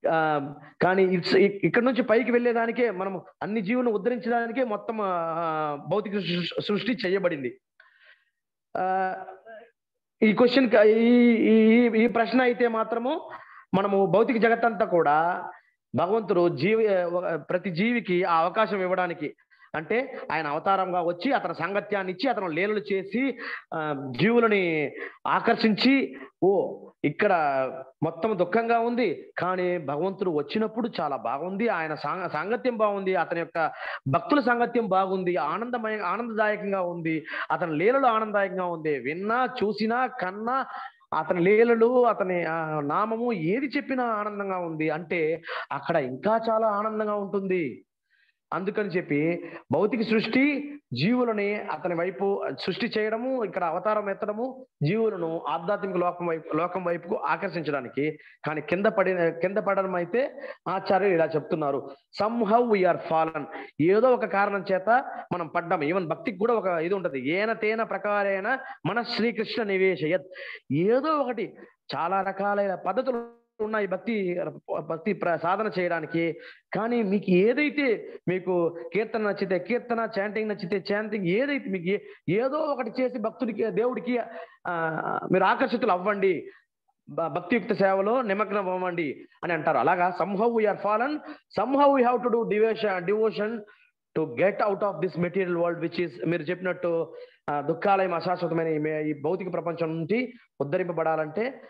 ఆ, కానీ ఇట్స్ ఇక్కడ నుంచి పైకి వెళ్ళేదానికే మనం అన్ని జీవులను ఉద్ధరించడానికే మొత్తం భౌతిక సృష్టి చేయబడింది. ఈ క్వశ్చన్ ఈ ఈ- ఈ ప్రశ్న అయితే మాత్రము మనము భౌతిక జగత్తంతా కూడా భగవంతుడు జీవి ప్రతి జీవికి ఆ అవకాశం ఇవ్వడానికి అంటే ఆయన అవతారంగా వచ్చి అతని సాంగత్యాన్ని ఇచ్చి అతను లీలలు చేసి జీవులని ఆకర్షించి ఓ ఇక్కడ మొత్తం దుఃఖంగా ఉంది. కానీ భగవంతుడు వచ్చినప్పుడు చాలా బాగుంది. ఆయన సాంగ సాంగత్యం బాగుంది. అతని యొక్క భక్తుల సాంగత్యం బాగుంది. ఆనందమయ ఆనందదాయకంగా ఉంది. అతని లీలలు ఆనందదాయకంగా ఉంది. విన్నా చూసినా కన్నా అతని లీలలు అతని నామము ఏది చెప్పినా ఆనందంగా ఉంది. అంటే అక్కడ ఇంకా చాలా ఆనందంగా ఉంటుంది. అందుకని చెప్పి భౌతిక సృష్టి జీవులని అతని వైపు సృష్టి చేయడము ఇక్కడ అవతారం ఎత్తడము జీవులను ఆధ్యాత్మిక లోకం వైపు లోకం వైపుకు ఆకర్షించడానికి కానీ కింద పడిన కింద పడడం అయితే ఆచార్యులు ఇలా చెప్తున్నారు. సంహౌ వీఆర్ ఫాలన్ ఏదో ఒక కారణం చేత మనం పడ్డాం. ఈవెన్ భక్తికి కూడా ఒక ఇది ఉంటది. ఏన తేన ప్రకారేణ మన శ్రీకృష్ణ నివేశయత్. ఏదో ఒకటి చాలా రకాలైన పద్ధతులు ఉన్నాయి భక్తి భక్తి ప్ర- సాధన చేయడానికి. కానీ మీకు ఏదైతే మీకు కీర్తన నచ్చితే కీర్తన చాంటింగ్ నచ్చితే చాంటింగ్ ఏదైతే మీకు ఏదో ఒకటి చేసి భక్తుడికి దేవుడికి మీరు ఆకర్షితులు అవ్వండి. భ- భక్తియుక్త సేవలో నిమగ్నం అవ్వండి అని అంటారు. అలాగా somehow we are fallen somehow we have to do devotion devotion to get out of this material world which is మీరు చెప్పినట్టు దుఃఖాలయం అశాశ్వతమైన ఈ భౌతిక ప్రపంచం నుండి ఉద్ధరింపబడాలంటే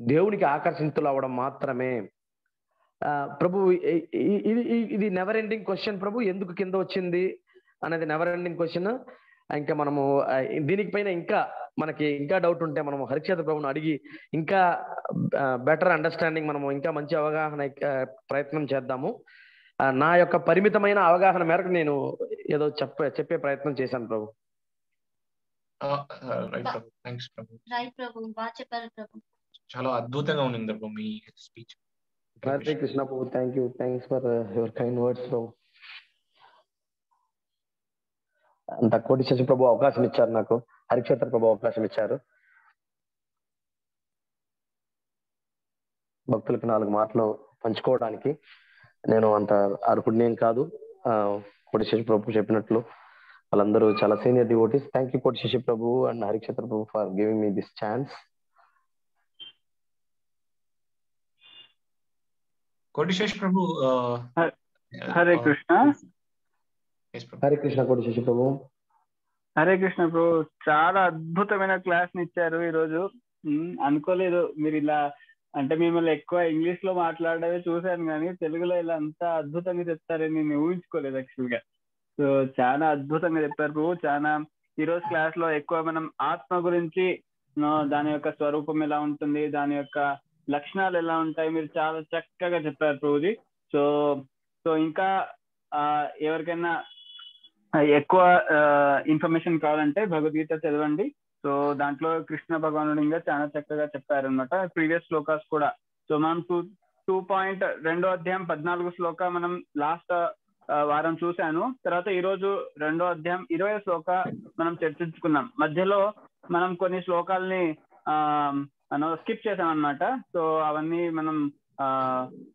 దేవునికి ఆకర్షితులు అవ్వడం మాత్రమే ప్రభు ఇది ఇది నెవర్ ఎండింగ్ క్వశ్చన్ ప్రభు. ఎందుకు కింద వచ్చింది అనేది నెవర్ ఎండింగ్ క్వశ్చన్ ఇంకా మనము దీనికి పైన ఇంకా మనకి ఇంకా డౌట్ ఉంటే మనము హరిక్షేత్ర ప్రభుని అడిగి ఇంకా బెటర్ అండర్స్టాండింగ్ మనము ఇంకా మంచి అవగాహన ప్రయత్నం చేద్దాము. నా యొక్క పరిమితమైన అవగాహన మేరకు నేను ఏదో చెప్పే చెప్పే ప్రయత్నం చేశాను ప్రభు. రైట్ ప్రభు బాగా చెప్పారు ప్రభు. చాలా అద్భుతంగా ఉంది బ్రో మీ speech. Hare Krishna Prabhu thank you thanks for your kind words ప్రభు అంత కోటి శశి ప్రభు అవకాశం ఇచ్చారు నాకు. హరిక్షేత్ర ప్రభు అవకాశం ఇచ్చారు. భక్తులకు నాలుగు మాటలు పంచుకోవడానికి నేను అంత అర్హుడినేం కాదు. కోటి శశి ప్రభు చెప్పినట్లు వాళ్ళందరూ చాలా senior devotees. Thank you Koti Sasi Prabhu and Harikshetra Prabhu for giving me this chance Kotisesh Prabhu Hare Krishna. Prabhu. Hare Krishna Prabhu Hare Krishna bro చాలా అద్భుతమైన క్లాస్ని ఇచ్చారు ఈ రోజు అనుకోలేదు మీరు ఇలా అంటే మిమ్మల్ని ఎక్కువ ఇంగ్లీష్లో మాట్లాడమే చూశాను కానీ తెలుగులో ఇలా అంత అద్భుతంగా చెప్తారని నేను ఊహించుకోలేదు యాక్చువల్గా. సో చాలా అద్భుతంగా చెప్పారు ప్రభు చాలా ఈ రోజు క్లాస్లో ఎక్కువ మనం ఆత్మ గురించి దాని యొక్క స్వరూపం ఎలా ఉంటుంది దాని యొక్క లక్షణాలు ఎలా ఉంటాయి మీరు చాలా చక్కగా చెప్పారు ప్రభుజీ. సో సో ఇంకా ఆ, ఎవరికైనా ఎక్కువ ఇన్ఫర్మేషన్ కావాలంటే భగవద్గీత చదవండి. సో దాంట్లో కృష్ణ భగవానుడు ఇంకా చాలా చక్కగా చెప్పారు అనమాట ప్రీవియస్ శ్లోకాస్ కూడా. సో మనం టూ టూ పాయింట్ రెండో అధ్యాయం పద్నాలుగు శ్లోక మనం లాస్ట్ వారం చూశాను. తర్వాత ఈ రోజు రెండో అధ్యాయం ఇరవై శ్లోక మనం చర్చించుకున్నాం. మధ్యలో మనం కొన్ని శ్లోకాలని ఆ మనం స్కిప్ చేసాం అనమాట సో అవన్నీ మనం ఆ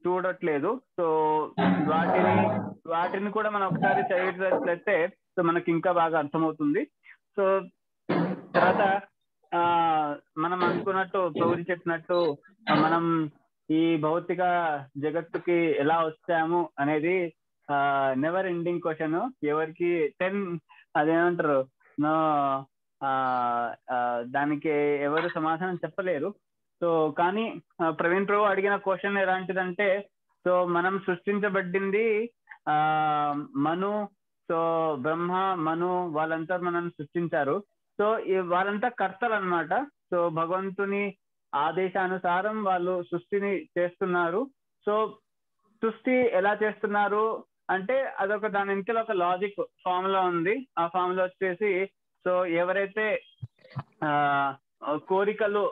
చూడట్లేదు. సో వాటిని వాటిని కూడా మనం ఒకసారి చదివినట్లయితే సో మనకి ఇంకా బాగా అర్థమవుతుంది. సో తర్వాత ఆ మనం అనుకున్నట్టు ప్రభుత్వం చెప్పినట్టు మనం ఈ భౌతిక జగత్తుకి ఎలా వచ్చాము అనేది ఆ నెవర్ ఎండింగ్ క్వశ్చన్ ఎవరికి టెన్ అదేమంటారు? నో దానికి ఎవరు సమాధానం చెప్పలేరు. సో కానీ ప్రవీణ్ ప్రభు అడిగిన క్వశ్చన్ ఎలాంటిదంటే సో మనం సృష్టించబడింది ఆ మను సో బ్రహ్మ మను వాళ్ళంతా మనం సృష్టించారు. సో వాళ్ళంతా కర్తలు అనమాట సో భగవంతుని ఆదేశానుసారం వాళ్ళు సృష్టిని చేస్తున్నారు. సో సృష్టి ఎలా చేస్తున్నారు అంటే అదొక దాని వెనకాల ఒక లాజిక్ ఫార్ములా ఉంది. ఆ ఫార్ములా వచ్చేసి సో ఎవరైతే ఆ కోరికలు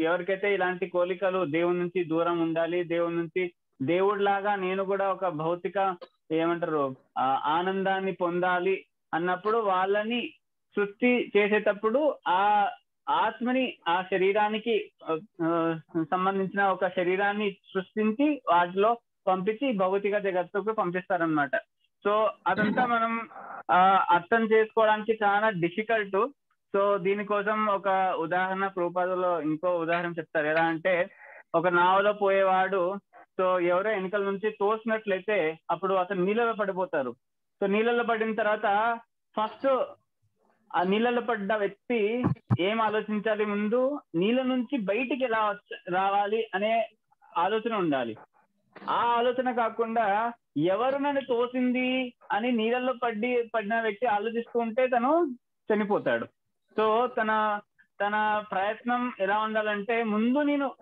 ఎవరికైతే ఇలాంటి కోరికలు దేవుడి నుంచి దూరం ఉండాలి దేవుడి నుంచి దేవుడిలాగా నేను కూడా ఒక భౌతిక ఏమంటారు ఆనందాన్ని పొందాలి అన్నప్పుడు వాళ్ళని సృష్టి చేసేటప్పుడు ఆ ఆత్మని ఆ శరీరానికి సంబంధించిన ఒక శరీరాన్ని సృష్టించి వాటిలో పంపించి భౌతిక జగత్తుకు పంపిస్తారనమాట సో అదంతా మనం ఆ అర్థం చేసుకోవడానికి చాలా డిఫికల్ట్. సో దీనికోసం ఒక ఉదాహరణ రూపాలలో ఇంకో ఉదాహరణ చెప్తారు. ఎలా అంటే ఒక నావలో పోయేవాడు సో ఎవరో వెనకల నుంచి తోసినట్లయితే అప్పుడు అతను నీళ్ళలో పడిపోతారు. సో నీళ్ళలో పడిన తర్వాత ఫస్ట్ ఆ నీళ్ళలో పడ్డ వ్యక్తి ఏం ఆలోచించాలి ముందు? నీళ్ళ నుంచి బయటికి ఎలా రావాలి అనే ఆలోచన ఉండాలి. ఆ ఆలోచన కాకుండా ఎవరు నన్ను తోసింది అని నీళ్ళల్లో పడి పడిన వ్యక్తి ఆలోచిస్తుంటే తను చనిపోతాడు. సో తన తన ప్రయత్నం ఎలా ఉండాలంటే ముందు నేను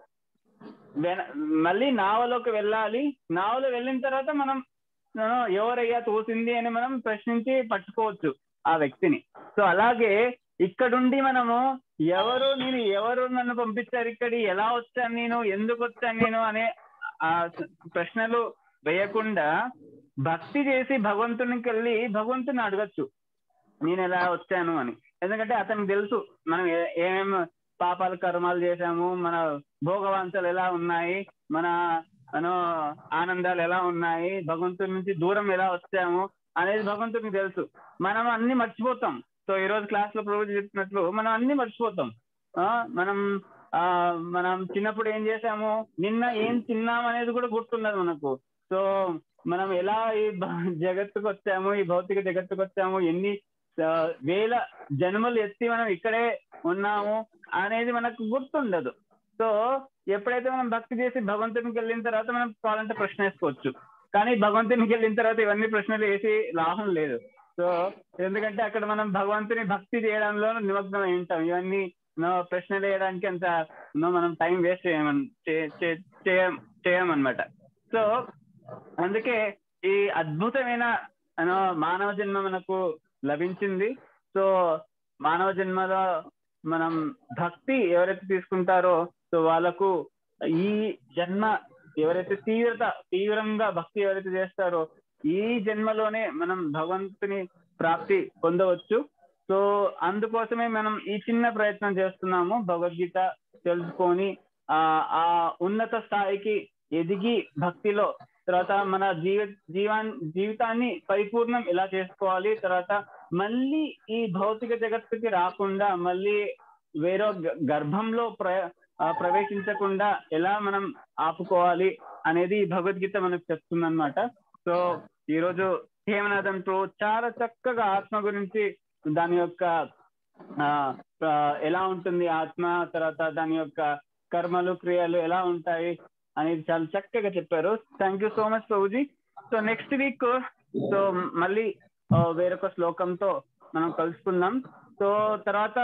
వెన- మళ్ళీ నావలోకి వెళ్ళాలి. నావలో వెళ్ళిన తర్వాత మనం ఎవరయ్యా తోసింది అని మనం ప్రశ్నించి పట్టుకోవచ్చు ఆ వ్యక్తిని. సో అలాగే ఇక్కడుండి మనము ఎవరు నేను ఎవరు నన్ను పంపించారు ఇక్కడి ఎలా వచ్చాను నేను ఎందుకు వచ్చాను నేను అనే ఆ ప్రశ్నలు వేయకుండా భక్తి చేసి భగవంతునికి వెళ్ళి భగవంతుని అడగచ్చు. నేను ఎలా వచ్చాను అని. ఎందుకంటే అతనికి తెలుసు మనం ఏమేమి ఏమేం పాపాలు కర్మాలు చేశాము మన భోగవాంఛలు ఎలా ఉన్నాయి మన అనో ఆనందాలు ఎలా ఉన్నాయి భగవంతుడి నుంచి దూరం ఎలా వచ్చాము అనేది భగవంతుడికి తెలుసు. మనం అన్ని మర్చిపోతాం. సో ఈ రోజు క్లాస్లో ప్రభుత్వం చెప్పినట్లు మనం అన్ని మర్చిపోతాం. ఆ మనం ఆ మనం చిన్నప్పుడు ఏం చేసాము నిన్న ఏం తిన్నాం అనేది కూడా గుర్తుండదు మనకు. సో మనం ఎలా ఈ జగత్తుకు వచ్చాము ఈ భౌతిక జగత్తుకు వచ్చాము ఎన్ని వేల జన్మలు ఎత్తి మనం ఇక్కడే ఉన్నాము అనేది మనకు గుర్తుండదు. సో ఎప్పుడైతే మనం భక్తి చేసి భగవంతునికి వెళ్ళిన తర్వాత మనం కావాలంటే ప్రశ్న వేసుకోవచ్చు. కానీ భగవంతునికి వెళ్ళిన తర్వాత ఇవన్నీ ప్రశ్నలు వేసి లాభం లేదు. సో ఎందుకంటే అక్కడ మనం భగవంతుని భక్తి చేయడంలో నిమగ్నం అయి ఉంటాం. ఇవన్నీ ప్రశ్నలు వేయడానికి అంత మనం టైం వేస్ట్ చేయమన్ చే- చేయమన్నమాట. సో అందుకే ఈ అద్భుతమైన మానవ జన్మ మనకు లభించింది. సో మానవ జన్మలో మనం భక్తి ఎవరైతే తీసుకుంటారో సో వాళ్ళకు ఈ జన్మ ఎవరైతే తీవ్రత తీవ్రంగా భక్తి ఎవరైతే చేస్తారో ఈ జన్మలోనే మనం భగవంతుని ప్రాప్తి పొందవచ్చు. సో అందుకోసమే మనం ఈ చిన్న ప్రయత్నం చేస్తున్నాము. భగవద్గీత తెలుసుకొని ఆ ఆ ఉన్నత స్థాయికి ఎదిగి భక్తిలో తర్వాత మన జీవ జీవాన్ జీవితాన్ని పరిపూర్ణం ఎలా చేసుకోవాలి? తర్వాత మళ్ళీ ఈ భౌతిక జగత్తుకి రాకుండా మళ్ళీ వేరే గర్భంలో ప్ర ప్రవేశించకుండా ఎలా మనం ఆపుకోవాలి అనేది ఈ భగవద్గీత మనకు చెప్తుంది అనమాట సో ఈ రోజు చాలా చక్కగా ఆత్మ గురించి దాని యొక్క ఆ, ఎలా ఉంటుంది ఆత్మ తర్వాత దాని యొక్క కర్మలు క్రియలు ఎలా ఉంటాయి అనేది చాలా చక్కగా చెప్పారు. థ్యాంక్ యూ సో మచ్ ప్రభుజీ సో నెక్స్ట్ వీక్ సో మళ్ళీ వేరొక శ్లోకంతో మనం కలుసుకుందాం. సో తర్వాత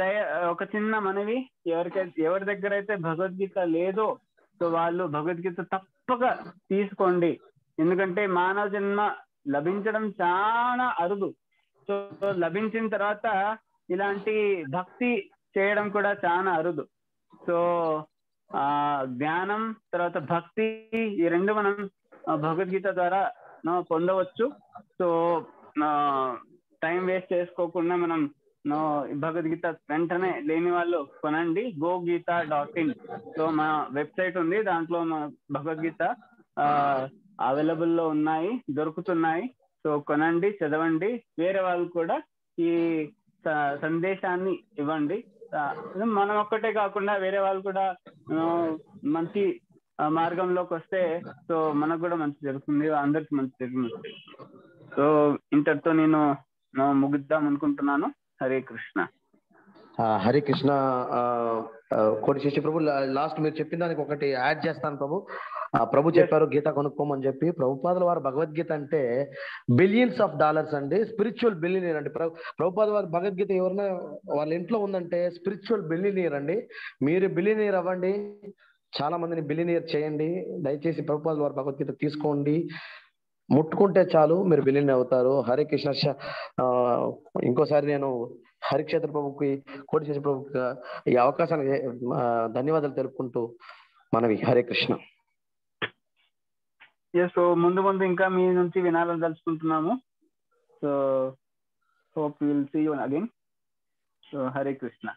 దయ ఒక చిన్న మనవి ఎవరికైతే ఎవరి దగ్గర అయితే భగవద్గీత లేదో సో వాళ్ళు భగవద్గీత తప్పక తీసుకోండి. ఎందుకంటే మానవ జన్మ లభించడం చాలా అరుదు. సో లభించిన తర్వాత ఇలాంటి భక్తి చేయడం కూడా చాలా అరుదు. సో జ్ఞానం తర్వాత భక్తి ఈ రెండు మనం భగవద్గీత ద్వారా నో పొందవచ్చు. సో టైం వేస్ట్ చేసుకోకుండా మనం నో భగవద్గీత వెంటనే లేని వాళ్ళు కొనండి. Go Gita dot in. So మా వెబ్సైట్ ఉంది. దాంట్లో మా భగవద్గీత అవైలబుల్లో ఉన్నాయి దొరుకుతున్నాయి. సో కొనండి చదవండి. వేరే వాళ్ళు కూడా ఈ సందేశాన్ని ఇవ్వండి. మనం ఒక్కటే కాకుండా వేరే వాళ్ళు కూడా మంచి మార్గంలోకి వస్తే సో మనకు కూడా మంచి జరుగుతుంది. అందరికి మంచి జరుగుతుంది. సో ఇంతటితో నేను ముగిద్దాం అనుకుంటున్నాను. హరే కృష్ణ. ఆ, హరే కృష్ణ. కోటి శిష్య ప్రభు లాస్ట్ మీరు చెప్పిన దానికి ఒకటి యాడ్ చేస్తాను ప్రభు. ప్రభు చెప్పారు గీత కొనుక్కోమని చెప్పి. ప్రభుపాదుల వారు భగవద్గీత అంటే బిలియన్స్ ఆఫ్ డాలర్స్ అండి. స్పిరిచువల్ బిలియనీర్ అండి. ప్రభు ప్రభుపాద వారి భగవద్గీత ఎవరైనా వాళ్ళ ఇంట్లో ఉందంటే స్పిరిచువల్ బిలియనీర్ అండి. మీరు బిలియనీర్ అవ్వండి. చాలా మందిని బిలినియర్ చేయండి. దయచేసి ప్రభుత్వాల వారి భగవద్గీత తీసుకోండి. ముట్టుకుంటే చాలు మీరు బిలిని అవుతారు. హరే కృష్ణ ఆ, ఇంకోసారి నేను హరిక్షేత్ర ప్రభుకి కోటిశేష ప్రభుకి ఈ అవకాశానికి ధన్యవాదాలు తెలుపుకుంటూ మనవి. హరే కృష్ణ. సో ముందు ముందు ఇంకా మీ నుంచి వినాలని తలుచుకుంటున్నాము. So hope will see you again so Hare Krishna.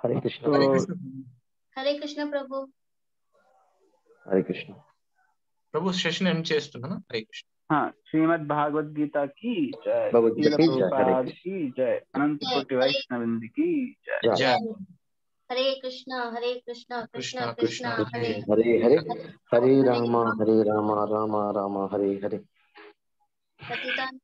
Hare Krishna so Hare Krishna Hare Krishna ప్రభు హరే కృష్ణ ప్రభు సెషన్ ఎండ్ చేస్తున్నాను హరే కృష్ణ శ్రీమద్ భాగవద్గీత కి జయ భగవద్గీత శ్రీల కి జయ, హరే ప్రభుపాద్కి జయ అనంత కోటి వైష్ణవింది కి జయ జయ. జయ హరే కృష్ణ హరే కృష్ణ కృష్ణ కృష్ణ, కృష్ణ కృష్ణ, హరే హరే హరే హరే రామ హరే రామ రామ రామ హరే హరే పతితాన్